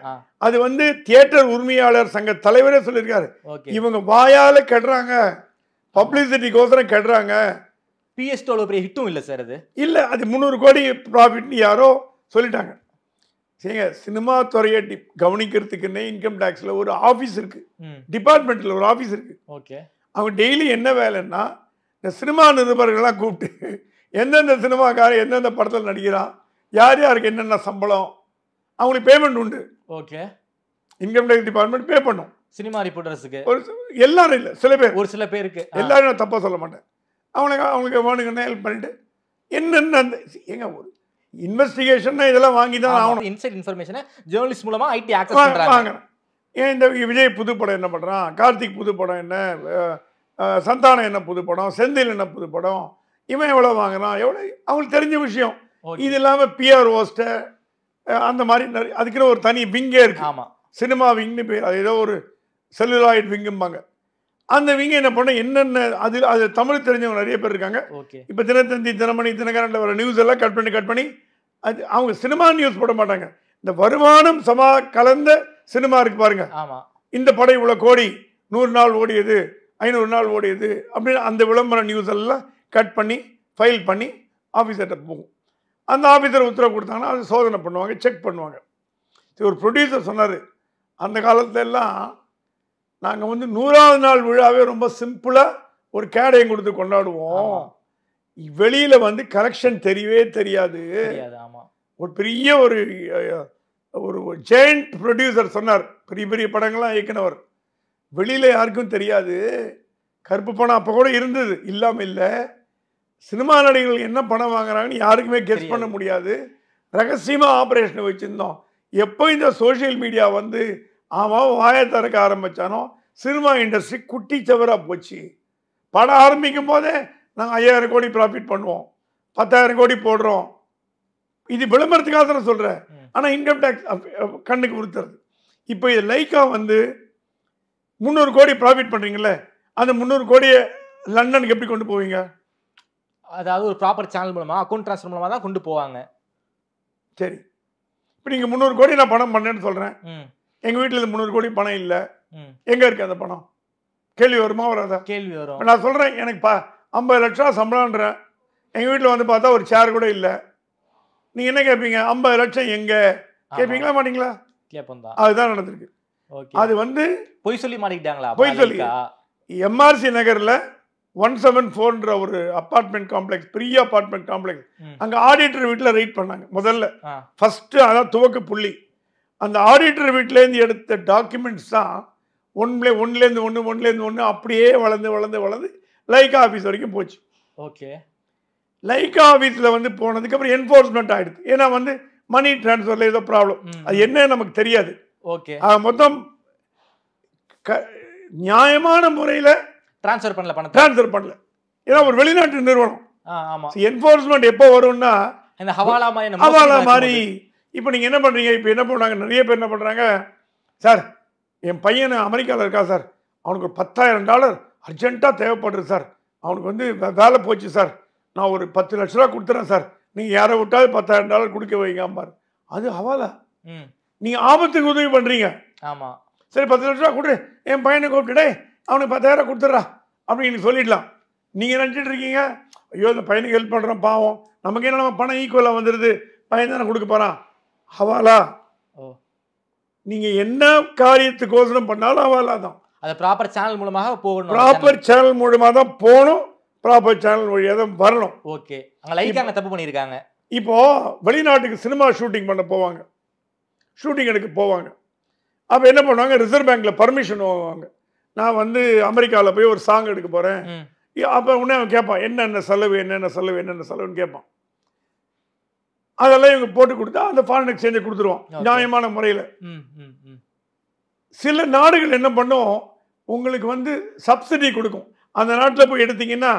அது வந்து தியேட்டர் உரிமையாளர் சங்க தலைவரே சொல்லியிருக்காரு. இவங்க வாயால கெடுறாங்க. பப்ளிசிட்டிக்கோசரம் கெடுறாங்க. பிஎஸ் டோல பெரிய ஹிட்டும் இல்ல சார் அது? இல்லை அது முந்நூறு கோடி ப்ராஃபிட்னு யாரோ சொல்லிட்டாங்க. சரிங்க சினிமா துறையை டி கவனிக்கிறதுக்குன்னே இன்கம் டேக்ஸில் ஒரு ஆஃபீஸ் இருக்குது டிபார்ட்மெண்ட்டில் ஒரு ஆஃபீஸ் இருக்குது ஓகே அவங்க டெய்லி என்ன வேலைன்னா இந்த சினிமா நிருபர்கள்லாம் கூப்பிட்டு எந்தெந்த சினிமாக்காரன் எந்தெந்த படத்தில் நடிக்கிறான் யார் யாருக்கு என்னென்ன சம்பளம் அவங்களுக்கு பேமெண்ட் உண்டு. Okay income tax department pay பண்ணும். சினிமா ரிப்போர்ட்டர்ஸுக்கு ஒரு எல்லாரும் இல்லை சில பேர். ஒரு சில பேருக்கு. எல்லாரும் நான் தப்பாக சொல்ல மாட்டேன். அவனுக்கு அவங்களுக்கு வேணுங்கன்னா ஹெல்ப் பண்ணிட்டு என்னென்ன அந்த ஏங்க ஒரு இன்வெஸ்டிகேஷன் இதெல்லாம் வாங்கி தான் ஆகணும். இன்சைட் இன்ஃபர்மேஷனை ஜேர்னலிஸ்ட் மூலமா ஐடி ஆக்சஸ் வாங்குறேன் ஏன் இந்த விஜய் புது படம் என்ன பண்ணுறான் கார்த்திக் புது படம் என்ன? சந்தானம் என்ன புது படம்? செந்தில் என்ன புது படம்? இவன் எவ்வளோ வாங்குறான்? எவ்வளோ அவங்களுக்கு தெரிஞ்ச விஷயம். இது இல்லாமல் பிஆர் ஓஸ்ட்டை அந்த மாதிரி நிறைய அதுக்குன்னு ஒரு தனி விங்கே இருக்கு. ஆமா. சினிமா விங்னு பேர் அது ஏதோ ஒரு செல்லுலாய்ட் விங்கும்பாங்க அந்த விங்க என்ன பண்ண என்னென்ன அதில் அது தமிழ் தெரிஞ்சவங்க நிறைய பேர் இருக்காங்க. ஓகே. இப்போ தினத்தந்தி தினமணி தினகரனில் வர நியூஸ் எல்லாம் கட் பண்ணி கட் பண்ணி அது அவங்க சினிமா நியூஸ் போட மாட்டாங்க. இந்த வருமானம் சமா கலந்த சினிமா இருக்கு பாருங்க. இந்த படம் இவ்வளோ கோடி நூறு நாள் ஓடியது ஐநூறு நாள் ஓடியது அப்படின்னு அந்த விளம்பர நியூஸ் எல்லாம் கட் பண்ணி ஃபைல் பண்ணி ஆஃபீஸர்கிட்ட போகும். அந்த ஆஃபீஸர் உத்தரவு கொடுத்தாங்கன்னா அது சோதனை பண்ணுவாங்க செக் பண்ணுவாங்க. சரி ஒரு ப்ரொடியூசர் சொன்னார் அந்த காலத்துல எல்லாம் நாங்கள் வந்து நூறாவது நாள் விழாவே ரொம்ப சிம்பிளாக ஒரு கேடயம் கொடுத்து கொண்டாடுவோம். வெளியில் வந்து கலெக்ஷன் தெரியவே தெரியாது. ஒரு பெரிய ஒரு ஒரு ஜெயண்ட் ப்ரொடியூசர் சொன்னார். பெரிய பெரிய படங்கள்லாம் இயக்குனவர். வெளியில் யாருக்கும் தெரியாது. கருப்பு பணம் அப்போ கூட இருந்தது. இல்லாமல் இல்லை. சினிமா நடிகர்கள் என்ன பணம் வாங்குறாங்கன்னு யாருக்குமே கெஸ். பண்ண முடியாது. ரகசியமாக ஆப்ரேஷன் வச்சுருந்தோம். எப்போ இந்த சோஷியல் மீடியா வந்து ஆமாம் வாயை திறக்க ஆரம்பித்தானோ சினிமா இண்டஸ்ட்ரி குட்டி சவராக போச்சு. படம் ஆரம்பிக்கும் போதே நாங்கள் ஐயாயிரம் கோடி ப்ராஃபிட் பண்ணுவோம். பத்தாயிரம் கோடி போடுறோம். இது விளம்பரத்துக்காக தான் நான் சொல்கிறேன். ஆனால் இன்கம் டேக்ஸ் கண்ணுக்கு உறுத்துறது. இப்போ இது லைக்கா வந்து முந்நூறு கோடி ப்ராஃபிட் பண்ணுறீங்களே அந்த முந்நூறு கோடியை லண்டனுக்கு எப்படி கொண்டு போவீங்க? அதாவது ஒரு ப்ராப்பர் சேனல் மூலமா அக்கௌண்ட் ட்ரான்ஸ்ஃபர் மூலமா தான் கொண்டு போவாங்க. சரி. இப்போ நீங்கள் முந்நூறு கோடி நான் பணம் பண்ணேன்னு சொல்கிறேன் எங்கள் வீட்டில் முந்நூறு கோடி பணம் இல்லை. எங்கே இருக்குது அந்த பணம்? கேள்வி வருமா வராதா? கேள்வி வரும். நான் சொல்கிறேன் எனக்கு பா ஐம்பது லட்சம் சம்பளம்ன்றேன் எங்கள் வீட்டில் வந்து பார்த்தா ஒரு சேர் கூட இல்லை. நீங்கள் என்ன கேட்பீங்க ஐம்பது லட்சம் எங்கே? கேட்பீங்களா மாட்டீங்களா? கேப்பம் தான் அதுதான் நடந்திருக்கு. அது வந்து பொய் சொல்லி மாட்டிக்கிட்டாங்களா? பொய் சொல்லி. எம்ஆர்சி நகர்ல ஒன் செவன் ஃபோர்ன்ற ஒரு அப்பார்ட்மெண்ட் காம்ப்ளெக்ஸ் பெரிய அப்பார்ட்மெண்ட் காம்ப்ளெக்ஸ். அங்க ஆடிட்டர் வீட்டில் ரைட் பண்ணாங்க முதல்ல. ஆ. ஃபர்ஸ்ட் அதான் துவக்க புள்ளி. அந்த ஆடிட்டர் வீட்டிலேருந்து எடுத்த டாக்குமெண்ட்ஸ் தான் ஒன்லே ஒன்லேருந்து ஒன்று ஒன்லேருந்து ஒன்று அப்படியே வளர்ந்து வளர்ந்து வளர்ந்து லைக்கா ஆஃபீஸ் வரைக்கும் போச்சு. ஓகே. லைக்கா ஆஃபீஸில் வந்து போனதுக்கப்புறம் என்ஃபோர்ஸ்மெண்ட் ஆயிடுது. ஏன்னா வந்து மணி டிரான்ஸ்ஃபரில் ஏதோ ப்ராப்ளம். அது என்ன நமக்கு தெரியாது. ஓகே. ஆக மொத்தம் க நியாயமான முறையில் ட்ரான்ஸ்ஃபர் பண்ணல பணத்தை? டிரான்ஸ்ஃபர் பண்ணல. ஏன்னா ஒரு வெளிநாட்டு நிறுவனம். என்ஃபோர்ஸ்மெண்ட் எப்போ வரும்னா இந்த ஹவாலா மாதிரி. இப்போ நீங்கள் என்ன பண்ணுறீங்க இப்போ என்ன பண்ணுறாங்க? நிறைய பேர் என்ன பண்ணுறாங்க சார் என் பையன் அமெரிக்காவில் இருக்கா சார்? அவனுக்கு ஒரு பத்தாயிரம் டாலர் அர்ஜென்ட்டாக தேவைப்படுது சார். அவனுக்கு வந்து வேலை போச்சு சார். நான் ஒரு பத்து லட்ச ரூபா கொடுத்துறேன் சார். நீங்கள் யாரை விட்டாலும் பத்தாயிரம் டாலர் கொடுக்க வைங்காம்பார் அது அவாலா. ம். நீங்கள் ஆபத்துக்கு உதவி பண்ணுறீங்க ஆமா. சரி பத்து லட்ச ரூபா கொடு. என் பையனை கூப்பிட்டுடே. அவனுக்கு பத்தாயிரம் கொடுத்துட்றா. அப்படின்னு சொல்லிடலாம். நீங்கள் நினச்சிட்டு இருக்கீங்க ஐயோ இந்த பையனுக்கு ஹெல்ப் பண்ணுறோம் பாவம். நமக்கு என்ன நம்ம பணம் ஈக்குவலாக வந்துடுது பையன் தானே கொடுக்க போகிறான் ஹவாலா. ஓ. நீங்கள் என்ன காரியத்துக்கோசரம் பண்ணாலும் ஹவாலா தான். அது ப்ராப்பர் சேனல் மூலமாக போகணும். ப்ராப்பர் சேனல் மூலமாக தான் போகணும். ப்ராப்பர் சேனல் வழியாக தான் வரணும். ஓகே அங்க லைக்காங்க தப்பு பண்ணிருக்காங்க இப்போ வெளிநாட்டுக்கு சினிமா ஷூட்டிங் பண்ண போவாங்க. ஷூட்டிங் எடுக்க போவாங்க. அப்போ என்ன பண்ணுவாங்க? ரிசர்வ் பேங்க்ல பர்மிஷன் வாங்குவாங்க. நான் வந்து அமெரிக்காவில் போய் ஒரு சாங் எடுக்க போகிறேன் அப்போ உடனே அவன் கேட்பான் என்னென்ன செலவு என்னென்ன செலவு என்னென்ன செலவுன்னு கேட்பான். அதெல்லாம் இவங்க போட்டு கொடுத்தா அந்த ஃபாரின் எக்ஸ்சேஞ்சை கொடுத்துருவான் Okay. நியாயமான முறையில். ம் ம் ம். சில நாடுகள் என்ன பண்ணும் உங்களுக்கு வந்து சப்சிடி கொடுக்கும். அந்த நாட்டில் போய் எடுத்தீங்கன்னா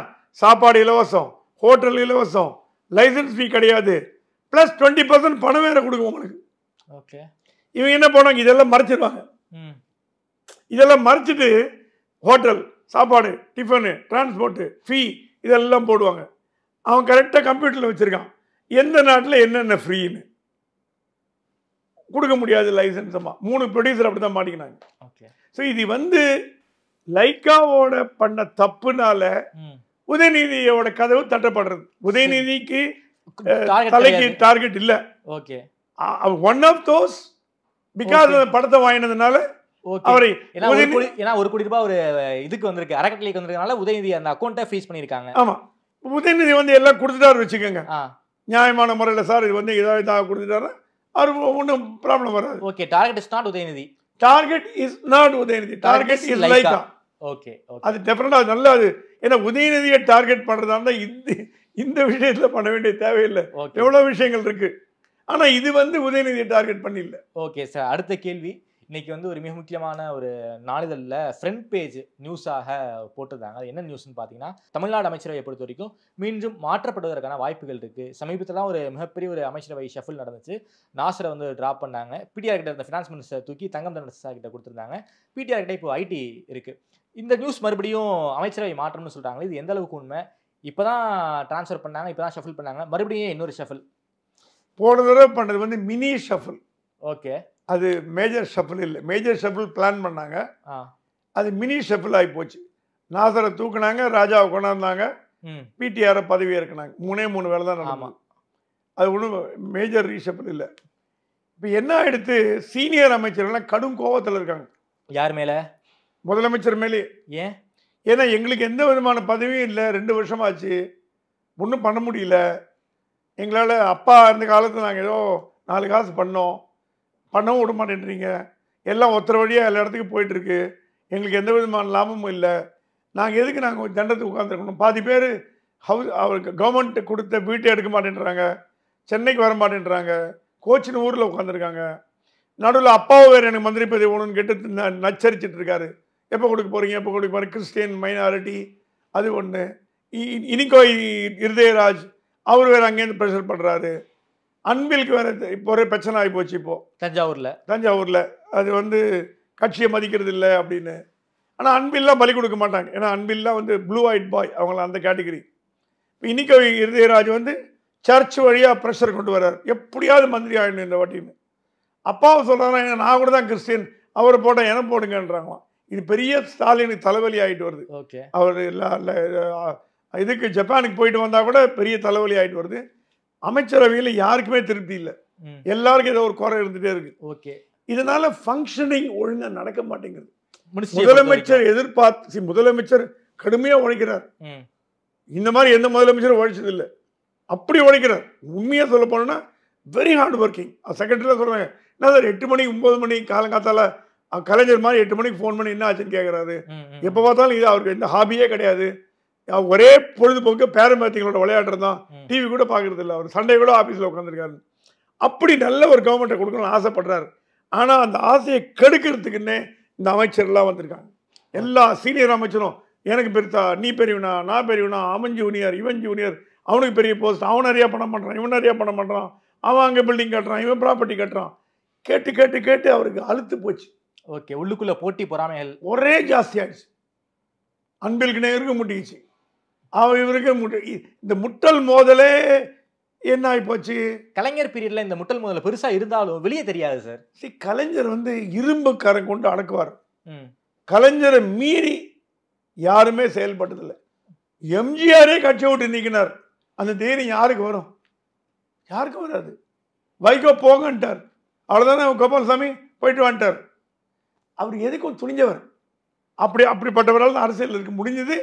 சாப்பாடு இலவசம் ஹோட்டல் இலவசம் லைசன்ஸ் ஃபீ கிடையாது. ப்ளஸ் டுவெண்ட்டி பர்சன்ட் பணம் வேற கொடுக்கும் உங்களுக்கு. ஓகே இவங்க என்ன பண்ணுவாங்க இதெல்லாம் மறைச்சிருவாங்க. ம். இதெல்லாம் மறைச்சிட்டு ஹோட்டல் சாப்பாடு டிஃபனு டிரான்ஸ்போர்ட்டு ஃபீ இதெல்லாம் போடுவாங்க. அவன் கரெக்டாக கம்ப்யூட்டரில் வச்சுருக்கான். எந்த நாட்டில் என்னென்ன ஃப்ரீன்னு கொடுக்க முடியாது லைசன்ஸமா மூணு ப்ரொடியூசர் அப்படி தான் மாட்டிக்கினாங்க ஸோ இது வந்து லைக்காவோட பண்ண தப்புனால உதயநிதியோட கதவு தட்டப்படுறது. உதயநிதிக்கு தலைக்கு. டார்கெட் இல்லை. Okay one of those because படத்தை வாங்கினதுனால அவரை ஏன்னா ஒரு உதயநிதி- கோடி ரூபாய் ஒரு இதுக்கு வந்திருக்கு. அறக்கட்டளைக்கு வந்திருக்கனால உதயநிதி அந்த அக்கௌண்ட்டை ஃப்ரீஸ் பண்ணிருக்காங்க ஆமா. உதயநிதி வந்து எல்லாம் கொடுத்துட்டாரு வச்சுக்கோங்க. நியாயமான முறையில் சார் இது வந்து இதாக இதாக கொடுத்துட்டாரு. அவர் ஒன்றும் ப்ராப்ளம் வராது. Okay target is not Udhayanidhi. Target is not Udhayanidhi. Target is Lyca okay அது டெஃபினட்டாக நல்ல அது. ஏன்னா உதயநிதியை டார்கெட் பண்ணுறதா இருந்தால் இந்த இந்த விஷயத்தில் பண்ண வேண்டிய தேவையில்லை. எவ்வளோ விஷயங்கள் இருக்கு. ஆனால் இது வந்து உதயநிதியை டார்கெட் பண்ணில்ல. ஓகே சார் அடுத்த கேள்வி. இன்னைக்கு வந்து ஒரு மிக முக்கியமான ஒரு நாளிதழில் ஃப்ரண்ட் பேஜ் நியூஸாக போட்டிருந்தாங்க அது என்ன நியூஸ்னு பார்த்தீங்கன்னா தமிழ்நாடு அமைச்சரவையை பொறுத்த வரைக்கும் மீண்டும் மாற்றப்படுவதற்கான வாய்ப்புகள் இருக்கு. சமீபத்தில் ஒரு மிகப்பெரிய ஒரு அமைச்சரவை ஷஃபில் நடந்துச்சு. நாசரை வந்து டிராப் பண்ணாங்க. பிடிஆர் கிட்ட இருந்த ஃபினான்ஸ் மினிஸ்டர் தூக்கி தங்கம் தனசா கிட்ட கொடுத்துருந்தாங்க. பிடிஆர் கிட்ட இப்போ ஐடி இருக்கு. இந்த நியூஸ் மறுபடியும் அமைச்சரவை மாற்றம்னு சொல்றாங்க இது எந்த அளவுக்கு உண்மை? இப்போதான் ட்ரான்ஸ்ஃபர் பண்ணாங்க இப்போதான் ஷஃபில் பண்ணாங்க. மறுபடியும் இன்னொரு ஷஃபில் போன தடவை பண்ணது வந்து மினி ஷஃபிள் ஓகே அது மேஜர் ஷஃபிள் இல்லை. மேஜர் ஷஃபிள் பிளான் பண்ணாங்க. அது மினி ஷஃபிள் ஆகி போச்சு. நாசரை தூக்குனாங்க ராஜாவை கொண்டாந்தாங்க. பிடிஆரை பதவி ஏற்கினாங்க. மூணே மூணு வேலை தான். நடந்தது. அது ஒன்றும் மேஜர் ரீஷபிள் இல்லை. இப்போ என்ன ஆயிடுத்து சீனியர் அமைச்சர்கள்லாம் கடும் கோவத்தில் இருக்காங்க. யார் மேல? முதலமைச்சர் மேலே ஏன்? ஏன்னா எங்களுக்கு எந்த விதமான பதவியும் இல்லை. ரெண்டு வருஷமாச்சு. ஒன்றும் பண்ண முடியல. எங்களால் அப்பா இருந்த காலத்தில் நாங்கள் ஏதோ நாலு காசு பண்ணோம். பண்ணவும் விட மாட்டேன்றீங்க. எல்லாம் ஒத்தர வழியாக எல்லா இடத்துக்கும் போயிட்டுருக்கு. எங்களுக்கு எந்த விதமான லாபமும் இல்லை. நாங்கள் எதுக்கு நாங்கள் தண்டத்துக்கு உட்காந்துருக்கணும் பாதி பேர் ஹவுஸ் அவருக்கு கவர்மெண்ட் கொடுத்த வீட்டை எடுக்க மாட்டேன்றாங்க. சென்னைக்கு வர மாட்டேன்றாங்க. கோச்சின் ஊரில் உட்காந்துருக்காங்க நடுவில் அப்பாவை வேறு எனக்கு மந்திரி பதவி வேணும்னு கேட்டு ந- நச்சரிச்சிட்டு இருக்காரு எப்போ கொடுக்க போகிறீங்க எப்போ கொடுக்க போகிறீங்க கிறிஸ்டியன் மைனாரிட்டி அது ஒன்று இனிக்கோ இருதயராஜ் அவர் வேறு அங்கேருந்து ப்ரெஷர் பண்ணுறாரு அன்பிலுக்கு வேறு இப்போ ஒரே பிரச்சனை ஆகி போச்சு இப்போது தஞ்சாவூர்ல. தஞ்சாவூரில். அது வந்து கட்சியை மதிக்கிறது இல்லை அப்படின்னு. ஆனால் அன்பில்லாம் பலி கொடுக்க மாட்டாங்க. ஏன்னா அன்பில்லாம் வந்து ப்ளூ ஒயிட் பாய் அவங்களாம் அந்த கேட்டகரி இப்போ இன்னைக்கு இருதயராஜ் வந்து சர்ச் வழியாக ப்ரெஷர் கொண்டு வர்றார். எப்படியாவது மந்திரி ஆகணும் இந்த வாட்டின்னு. அப்பாவை சொல்கிறாங்க நான் கூட தான் கிறிஸ்டியன். அவரை போட்டால் என போடுங்கன்றாங்களாம். இது பெரிய ஸ்டாலினுக்கு தலைவலி ஆகிட்டு வருது. ஓகே. அவர் இதுக்கு ஜப்பானுக்கு போயிட்டு வந்தால் கூட பெரிய தலைவலி ஆகிட்டு வருது. அமைச்சரவையில் யாருக்குமே திருப்தி இல்லை. எல்லாருக்கும் ஏதோ ஒரு குறை இருந்துகிட்டே இருக்கு. ஓகே. இதனால ஃபங்க்ஷனிங் ஒழுங்கா நடக்க மாட்டேங்குது. முதலமைச்சர் எதிர்பார்த்து முதலமைச்சர் கடுமையா உழைக்கிறார். இந்த மாதிரி எந்த முதலமைச்சரும் உழைச்சது இல்லை. அப்படி உழைக்கிறார். உண்மையா சொல்ல போனோம்னா வெரி ஹார்ட் ஒர்க்கிங் செக்ரட்டரியில் சொல்றாங்க என்ன சார் எட்டு மணிக்கு ஒன்பது மணி காலங்காத்தால கலைஞர் மாதிரி எட்டு மணிக்கு ஃபோன் பண்ணி என்ன ஆச்சுன்னு கேட்குறாரு. எப்போ பார்த்தாலும் இது அவருக்கு எந்த ஹாபியே கிடையாது. ஒரே பொழுதுபோக்கு பேரம்பேத்திகளோட விளையாடுறது தான். டிவி கூட பார்க்கறது இல்லை. அவர் சண்டே கூட ஆஃபீஸில் உட்காந்துருக்காரு அப்படி நல்ல ஒரு கவர்மெண்ட்டை கொடுக்கணும்னு ஆசைப்படுறாரு. ஆனால் அந்த ஆசையை கெடுக்கிறதுக்குன்னே இந்த அமைச்சர்லாம் வந்திருக்காங்க. எல்லா சீனியர் அமைச்சரும் எனக்கு பெருத்தா நீ பெரியவனா நான் பெரியவனா அவன் ஜூனியர் இவன் ஜூனியர் அவனுக்கு பெரிய போஸ்ட் அவன் நிறையா பணம் பண்ணுறான் இவன் நிறையா பணம் பண்ணுறான் அவன் அங்கே பில்டிங் கட்டுறான் இவன் ப்ராப்பர்ட்டி கட்டுறான். கேட்டு கேட்டு கேட்டு அவருக்கு அழுத்து போச்சு. ஓகே உள்ளுக்குள்ள போட்டி பொறாமைகள். ஒரே ஜாஸ்தி ஆயிடுச்சு. அன்பிற்கு நேருக்கு முட்டிக்கிச்சு அவன் இவருக்கு முட்டி இந்த முட்டல் மோதலே என்ன ஆகி போச்சு? கலைஞர் பீரியட்ல இந்த முட்டல் முதல்ல பெருசா இருந்தாலும் வெளியே தெரியாது சார். see, கலைஞர் வந்து இரும்பு கரம் கொண்டு அடக்குவார். கலைஞரை மீறி யாருமே செயல்பட்டதில்லை. எம்ஜிஆரே கட்சியை விட்டு நீக்கினார். அந்த தைரியம் யாருக்கு வரும்? யாருக்கும் வராது? வைகோ போங்கன்ட்டார். அவ்வளோதானே கோபாலசாமி? போயிட்டு வந்துட்டார் அவர் எதுக்கும் துணிஞ்சவர். அப்படி அப்படிப்பட்டவரால் தான் அரசியல் இருக்க முடிஞ்சது.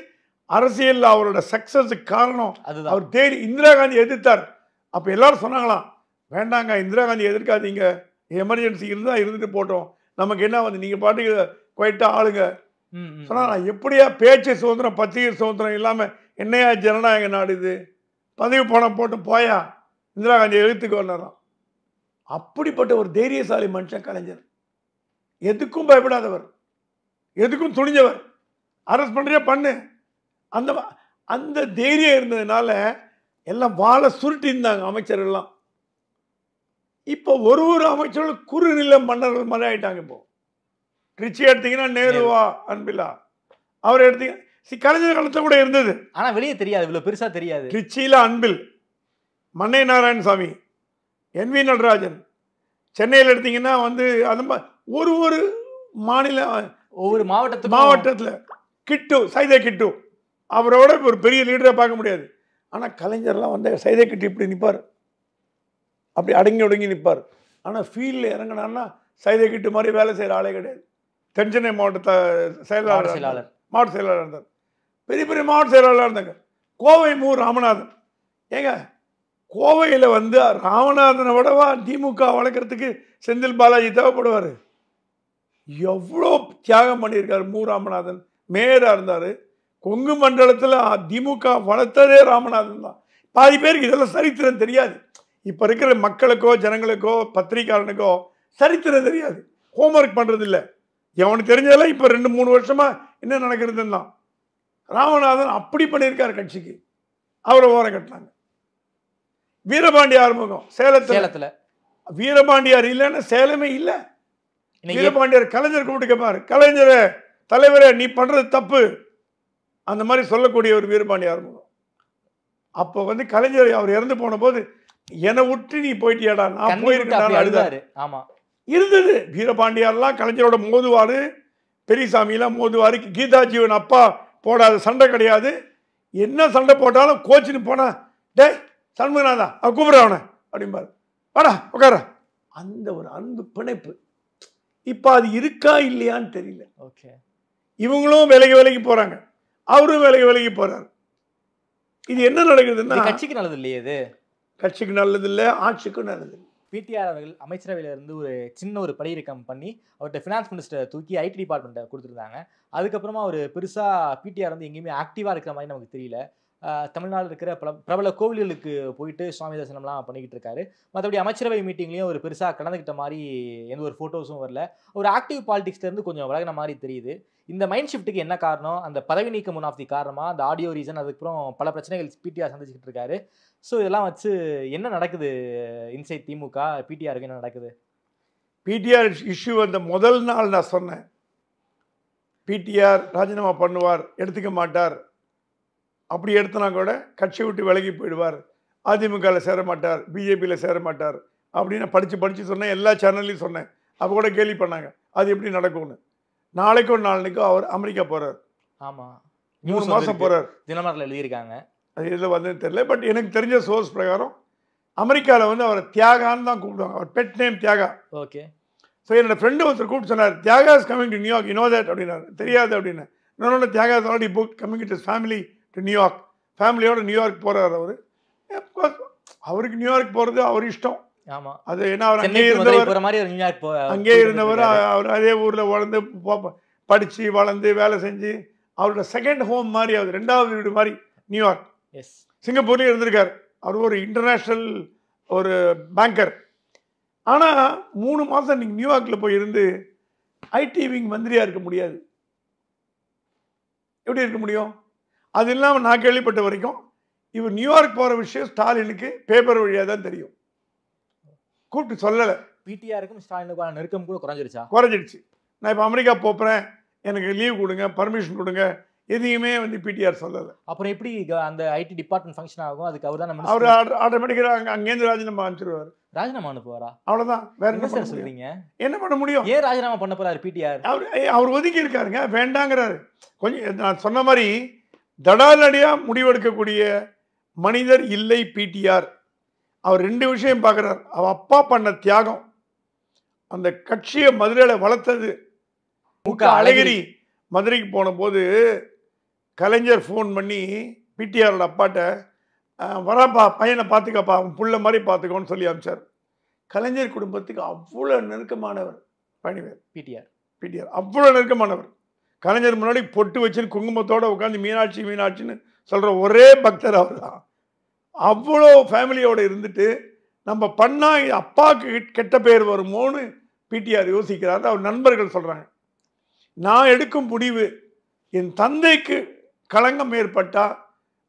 அரசியலில் அவரோட சக்சஸுக்கு காரணம். அவர் தேடி இந்திரா காந்தி எதிர்த்தார். அப்போ எல்லாரும் சொன்னாங்களாம் வேண்டாங்க இந்திரா காந்தி எதிர்க்காதீங்க. எமர்ஜென்சி இருந்தால் இருந்துட்டு போட்டோம். நமக்கு என்ன வந்து நீங்கள் பாட்டுக்கு குவைட்டாக ஆளுங்க. ம், ம். சொன்னா எப்படியா பேச்சு சுதந்திரம் பத்திரிகை சுதந்திரம் இல்லாமல் என்னையா ஜனநாயக நாடு இது? பதவி பணம் போட்டு போயா? இந்திரா காந்தி எழுத்துக்கு வந்தாராம். அப்படிப்பட்ட ஒரு தைரியசாலி மனுஷன் கலைஞர். எதுக்கும் பயப்படாதவர். எதுக்கும் துணிஞ்சவர். அரெஸ்ட் பண்ணுறியா பண்ணு. அந்த அந்த தைரியம் இருந்ததுனால எல்லாம் வாழை சுருட்டி இருந்தாங்க அமைச்சர்கள்லாம். இப்போ ஒரு ஒரு அமைச்சர்களும் குறுநில மன்னர்கள் மாதிரி ஆயிட்டாங்க இப்போ. ட்ரிச்சி எடுத்தீங்கன்னா நேருவா அன்பிலா அவர் எடுத்தீங்க சி கலைஞர் காலத்தில் கூட இருந்தது. ஆனா வெளியே தெரியாது இவ்வளவு பெருசா தெரியாது. ட்ரிச்சியில் அன்பில். Mannai Narayanasamy N V Natarajan. சென்னையில் எடுத்தீங்கன்னா வந்து அந்த மா- ஒரு ஒரு மாநில ஒவ்வொரு மாவட்டத்துக்கும் மாவட்டத்தில் கிட்டு சைதை கிட்டு. அவரோட ஒரு பெரிய லீடரை பார்க்க முடியாது. ஆனால் கலைஞர்லாம் வந்து சைதை கிட்டு இப்படி நிற்பார் அப்படி அடங்கி ஒடுங்கி நிற்பார் ஆனால் ஃபீல்டில் இறங்கினார்னா சைதை கிட்டு மாதிரி வேலை செய்கிற ஆளே கிடையாது. தென்சென்னை மாவட்ட செயலாளர் செயலாளர். மாவட்ட செயலாளர் இருந்தார். பெரிய பெரிய மாவட்ட செயலாளராக இருந்தாங்க. கோவை மு. ராமநாதன். ஏங்க கோவையில் வந்து ராமநாதனை விடவா திமுக வளர்க்குறதுக்கு செந்தில் பாலாஜி தேவைப்படுவார்? எவ்வளோ தியாகம் பண்ணியிருக்காரு மு. ராமநாதன். மேயராக இருந்தார். கொங்கு மண்டலத்தில் திமுக வளர்த்ததே ராமநாதன் தான். பாதி பேருக்கு இதெல்லாம் சரித்திரம் தெரியாது. இப்போ இருக்கிற மக்களுக்கோ ஜனங்களுக்கோ பத்திரிக்கையாளனுக்கோ சரித்திரம் தெரியாது. ஹோம்ஒர்க் பண்ணுறது இல்லை எவனுக்கு தெரிஞ்சதெல்லாம் இப்போ ரெண்டு மூணு வருஷமா என்ன நடக்கிறதுன்னு தான் ராமநாதன் அப்படி பண்ணியிருக்காரு கட்சிக்கு. அவரை ஓரம் கட்டினாங்க. வீரபாண்டி ஆறுமுகம் சேலத்தில். சேலத்துல. வீரபாண்டியார் இல்லைன்னா சேலமே இல்லை. வீரபாண்டியார் கலைஞர் கூப்பிட்டு கேட்பாரு கலைஞரே தலைவரே நீ பண்றது தப்பு. அந்த மாதிரி சொல்லக்கூடிய ஒரு வீரபாண்டி ஆறுமுகம். அப்போ வந்து கலைஞர் அவர் இறந்து போன போது என்னை விட்டு நீ போயிட்டியாடா நான் போயிருக்கேன் அழுதாரு. அழுதாரு. ஆமா. இருந்தது. வீரபாண்டியார்லாம் கலைஞரோட மோதுவாரு பெரியசாமிலாம் மோதுவாரு கீதா ஜீவன் அப்பா போடாத சண்டை கிடையாது. என்ன சண்டை போட்டாலும் கோச்சின்னு போனா டேய் சண்முகநாதா அவ கூப்பிடுற அவனை அப்படிம்பாரு. வாடா உட்கார அந்த ஒரு அன்பு பிணைப்பு. இப்போ அது இருக்கா இல்லையான்னு தெரியல. ஓகே. இவங்களும் விலைக்கு விலைக்கு போறாங்க. அவரும் விலைக்கு விலைக்கு போறாரு. இது என்ன நடக்குதுன்னா கட்சிக்கு நல்லது இல்லையே இது? கட்சிக்கு நல்லது இல்லை ஆட்சிக்கும் நல்லது பிடிஆர் அவர்கள் அமைச்சரவையில இருந்து ஒரு சின்ன ஒரு படையிறக்கம் பண்ணி அவர்கிட்ட ஃபினான்ஸ் மினிஸ்டர் தூக்கி ஐடி டிபார்ட்மெண்ட்டை கொடுத்துருந்தாங்க. அதுக்கப்புறமா அவர் பெருசா பிடிஆர் வந்து எங்கேயுமே ஆக்டிவா இருக்கிற மாதிரி நமக்கு தெரியல. தமிழ்நாடு இருக்கிற பல பிரபல கோவில்களுக்கு போயிட்டு சுவாமி தரிசனம்லாம் பண்ணிக்கிட்டு இருக்காரு. மற்றபடி அமைச்சரவை மீட்டிங்லேயும் ஒரு பெருசாக கலந்துக்கிட்ட மாதிரி எந்த ஒரு ஃபோட்டோஸும் வரல. ஒரு ஆக்டிவ் பாலிட்டிக்ஸ்லேருந்து கொஞ்சம் விலகின மாதிரி தெரியுது. இந்த மைண்ட் ஷிஃப்ட்டுக்கு என்ன காரணம்? அந்த பதவி நீக்கம் ஒன் ஆஃப் தி காரணமாக அந்த ஆடியோ ரீசன் அதுக்கப்புறம் பல பிரச்சனைகள் பிடிஆர் சந்திச்சுக்கிட்டு இருக்காரு. ஸோ இதெல்லாம் வச்சு என்ன நடக்குது? இன்சைட் திமுக பிடிஆருக்கு என்ன நடக்குது? பிடிஆர் இஷ்யூ அந்த முதல் நாள் நான் சொன்னேன். பிடிஆர் ராஜினாமா பண்ணுவார் எடுத்துக்க மாட்டார். அப்படி எடுத்தனா கூட கட்சி விட்டு விலகி போயிடுவார். அதிமுகவில் சேர மாட்டார் பிஜேபியில் சேர மாட்டார் அப்படின்னு படித்து படித்து சொன்னேன் எல்லா சேனல்லையும் சொன்னேன். அப்போ கூட கேள்வி பண்ணாங்க. அது எப்படி நடக்கும்னு. நாளைக்கோ நாளைக்கோ அவர் அமெரிக்கா போகிறார் ஆமா. மூணு மாதம். போகிறார் தினமலர்ல எழுதியிருக்காங்க. அது எதில் வந்ததுன்னு தெரியல. பட் எனக்கு தெரிஞ்ச சோர்ஸ் பிரகாரம் அமெரிக்காவில் வந்து அவரை தியாகான்னு தான் கூப்பிடுவாங்க. அவர் pet name Thyaga. Okay. So என்னோட ஃப்ரெண்டு ஒருத்தர் கூப்பிட்டு சொன்னார் Thyaga's coming to New York you know that அப்படின்னாரு. தெரியாது அப்படின்னு. இன்னொன்று Thyaga's already book coming to family to New York ஃபேமிலியோட நியூயார்க் போகிறார் அவர். அவருக்கு நியூயார்க் போகிறது அவர் இஷ்டம். அது ஏன்னா அவர் அங்கே சென்னை மதுரை இருந்தவர் அங்கே இருந்தவர். அவர் அதே ஊரில் வளர்ந்து போ- படிச்சு வளர்ந்து வேலை செஞ்சு அவரோட செகண்ட் ஹோம் மாதிரி அவர் ரெண்டாவது வீடு மாதிரி நியூயார்க் எஸ் சிங்கப்பூர்லேயும் இருந்திருக்கார். அவர் ஒரு இன்டர்நேஷ்னல் ஒரு பேங்கர் ஆனால் மூணு மாதம் நீங்கள் நியூயார்க்கில் போய் இருந்து ஐடி விங் மந்திரியாக இருக்க முடியாது. எப்படி இருக்க முடியும்? அது இல்லாமல் நான் கேள்விப்பட்ட வரைக்கும் இவர் நியூயார்க் போகிற விஷயம் ஸ்டாலினுக்கு பேப்பர் வழியாக தான் தெரியும். கூப்பிட்டு சொல்லலை. பிடிஆருக்கும் ஸ்டாலினுக்கான நெருக்கம் கூட குறைஞ்சிருச்சா? குறைஞ்சிடுச்சு நான் இப்போ அமெரிக்கா போகிறேன் எனக்கு லீவ் கொடுங்க பர்மிஷன் கொடுங்க. எதையுமே வந்து பிடிஆர் சொல்லலை. அப்புறம் எப்படி அந்த ஐடி டிபார்ட்மெண்ட் ஃபங்க்ஷன் ஆகும்? அதுக்கு அவர் தான் அவர் ஆட்டோமேட்டிக்காக அங்கே அங்கேருந்து ராஜினாமா அனுப்பிச்சிருவார். ராஜினாமா அனுப்புவாரா? அவ்வளோதான் வேற என்ன சார் சொல்றீங்க? என்ன பண்ண முடியும்? ஏன் ராஜினாமா பண்ண போறாரு பிடிஆர்? அவர் அவர் ஒதுக்கி இருக்காருங்க. வேண்டாங்கிறாரு. கொஞ்சம் நான் சொன்ன மாதிரி தடாலடியாக முடிவெடுக்கக்கூடிய மனிதர் இல்லை பிடிஆர் அவர் ரெண்டு விஷயம் பார்க்குறார். அவ அப்பா பண்ண தியாகம். அந்த கட்சியை மதுரையில் வளர்த்தது. முக அழகிரி மதுரைக்கு போன போது கலைஞர் ஃபோன் பண்ணி பிடிஆரோட அப்பாட்ட "அஹ், வராப்பா பையனை பார்த்துக்கப்பா அவன் புள்ள மாதிரி பார்த்துக்கோன்னு சொல்லி அனுப்பிச்சார். கலைஞர் குடும்பத்துக்கு அவ்வளோ நெருக்கமானவர் பணிவேர் பிடிஆர் பிடிஆர் அவ்வளோ நெருக்கமானவர். கலைஞர் முன்னாடி பொட்டு வச்சுன்னு குங்குமத்தோட உட்காந்து மீனாட்சி மீனாட்சின்னு சொல்கிற ஒரே பக்தர் அவர் தான். அவ்வளோ ஃபேமிலியோட இருந்துட்டு நம்ம பண்ணா இது அப்பாவுக்கு கெட்ட பேர் வருமோன்னு பிடிஆர் யோசிக்கிறார். அவர் நண்பர்கள் சொல்கிறாங்க நான் எடுக்கும் முடிவு என் தந்தைக்கு களங்கம் ஏற்பட்டா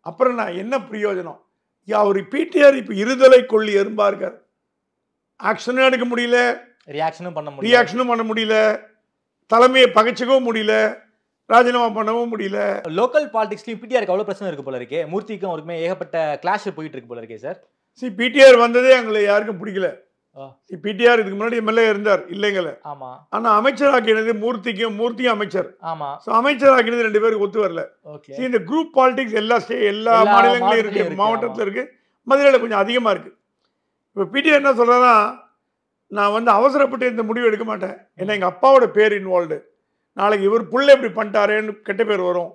அப்புறம் நான் என்ன பிரயோஜனம்? அவர் பிடிஆர் இப்போ இருதலை கொள்ளி எறும்பார்க்கார். ஆக்ஷனும் எடுக்க முடியல. ரியாக்ஷனும் பண்ண ரியாக்ஷனும் பண்ண முடியல. தலைமையை பகைச்சிக்கவும் முடியல ராஜினாமா பண்ணவும் முடியல. லோக்கல் பாலிடிக்ஸ்லயும் பிடிஆருக்கு அவ்வளவு பிரச்சனை இருக்கு போல இருக்கே. மூர்த்திக்கும் அவருக்குமே ஏகப்பட்ட கிளாஷ் போயிட்டு இருக்கு போல இருக்கே சார் சி பிடிஆர் வந்ததே எங்களை யாருக்கும் பிடிக்கல. சி பிடிஆர் இதுக்கு முன்னாடி எம்எல்ஏ இருந்தார் இல்லைங்கள ஆமா. ஆனா அமைச்சராக்கினது மூர்த்திக்கும் மூர்த்தியும் அமைச்சர். ஆமா. ஸோ அமைச்சராக்கினது ரெண்டு பேருக்கு ஒத்து வரல. See, இந்த குரூப் பாலிடிக்ஸ் எல்லா ஸ்டே எல்லா இருக்கு இருக்கு, மாவட்டத்தில் இருக்கு. மதுரையில் கொஞ்சம் அதிகமாக இருக்கு. இப்போ பிடிஆர் என்ன சொல்றதுன்னா நான் வந்து அவசரப்பட்டு இந்த முடிவு எடுக்க மாட்டேன். ஏன்னா எங்கள் அப்பாவோட பேர் இன்வால்வ்டு நாளைக்கு இவர் புள்ள இப்படி பண்ணிட்டாரேன்னு கெட்ட பேர் வரும்.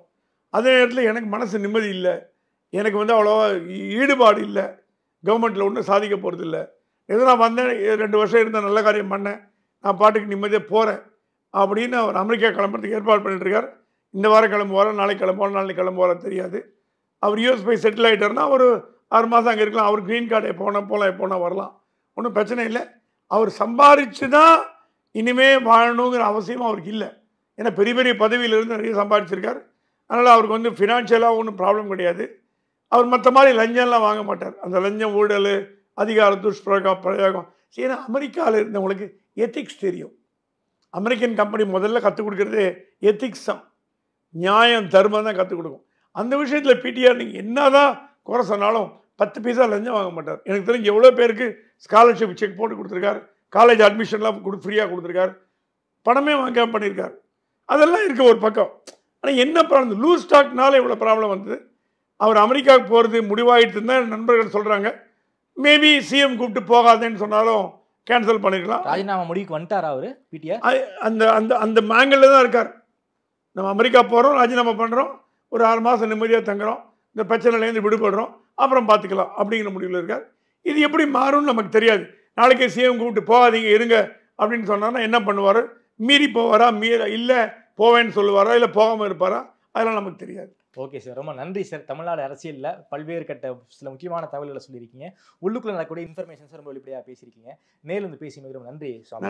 அதே நேரத்தில் எனக்கு மனசு நிம்மதி இல்லை. எனக்கு வந்து அவ்வளோவா ஈ- ஈடுபாடு இல்லை. கவர்மெண்ட்டில் ஒன்றும் சாதிக்க போகிறது இல்லை. ஏதோ நான் வந்தேன் ரெண்டு வருஷம் இருந்த நல்ல காரியம் பண்ணேன். நான் பாட்டுக்கு நிம்மதியாக போகிறேன் அப்படின்னு அவர் அமெரிக்கா கிளம்புறதுக்கு ஏற்பாடு பண்ணிட்டு இருக்கார். இந்த வாரம் கிளம்புவாரா நாளைக்கு கிளம்புவாரா நாளைக்கு கிளம்புவாரா தெரியாது. அவர் யூஎஸ் போய் செட்டில் ஆகிட்டார்னா ஒரு ஆறு மாதம் அங்கே இருக்கலாம். அவர் க்ரீன் கார்டு எப்போனா போகலாம் எப்போனா வரலாம். ஒன்றும் பிரச்சனை இல்லை. அவர் சம்பாதிச்சு தான் இனிமே வாழணுங்கிற அவசியம் அவருக்கு இல்லை. ஏன்னா பெரிய பெரிய பதவியிலிருந்து நிறைய சம்பாதிச்சிருக்கார் அதனால் அவருக்கு வந்து ஃபினான்ஷியலாக ஒன்றும் ப்ராப்ளம் கிடையாது. அவர் மற்ற மாதிரி லஞ்சம்லாம் வாங்க மாட்டார். அந்த லஞ்சம் ஊழல் அதிகார துஷ்பிரகம் பிரயோகம். ஏன்னா அமெரிக்காவில் இருந்தவங்களுக்கு எத்திக்ஸ் தெரியும். அமெரிக்கன் கம்பெனி முதல்ல கற்றுக் கொடுக்குறதே எத்திக்ஸ் தான். நியாயம் தர்மம் தான் கற்றுக் கொடுக்கும். அந்த விஷயத்தில் பிடிஆர் நீங்கள் என்னதான் குறை சொன்னாலும் பத்து பைசா லஞ்சம் வாங்க மாட்டார். எனக்கு தெரிஞ்சு எவ்வளோ பேருக்கு ஸ்காலர்ஷிப் செக் போட்டு கொடுத்துருக்காரு. காலேஜ் அட்மிஷன்லாம் கொடு ஃப்ரீயாக கொடுத்துருக்காரு. பணமே வாங்காம பண்ணியிருக்காரு. அதெல்லாம் இருக்க ஒரு பக்கம். ஆனால் என்ன ப்ராப்ளம் லூஸ் ஸ்டாக்னால இவ்வளோ ப்ராப்ளம் வந்தது. அவர் அமெரிக்காவுக்கு போகிறது முடிவாயிட்டு தான் நண்பர்கள் சொல்கிறாங்க மேபி சிஎம் கூப்பிட்டு போகாதேன்னு சொன்னாலும் கேன்சல் பண்ணிருக்கலாம். ராஜினாமா முடிவுக்கு வந்துட்டாரா அவரு பிடிஆர் அந்த அந்த அந்த மேங்கிளில் தான் இருக்கார். நம்ம அமெரிக்கா போகிறோம் ராஜினாமா பண்ணுறோம் ஒரு ஆறு மாதம் நிம்மதியாக தங்குறோம். இந்த பிரச்சனையிலேருந்து விடுபடுறோம். அப்புறம் பார்த்துக்கலாம் அப்படிங்கிற முடிவில் இருக்கார். இது எப்படி மாறும்னு நமக்கு தெரியாது. நாளைக்கே சிஎம் கூப்பிட்டு போகாதீங்க இருங்க அப்படின்னு சொன்னார்னா என்ன பண்ணுவார்? மீறி போவாரா? மீற இல்லை போவேன்னு சொல்லுவாரா? இல்லை போகாமல் இருப்பாரா? அதெல்லாம் நமக்கு தெரியாது. ஓகே சார் ரொம்ப நன்றி சார். தமிழ்நாடு அரசியல்ல பல்வேறு கட்ட சில முக்கியமான தகவல்களை சொல்லியிருக்கீங்க. உள்ளுக்குள்ள நடக்கக்கூடிய இன்ஃபர்மேஷன்ஸ் ரொம்ப வெளிப்படையாக பேசியிருக்கீங்க. நேரில் வந்து பேசி மிக ரொம்ப நன்றி சுவாமி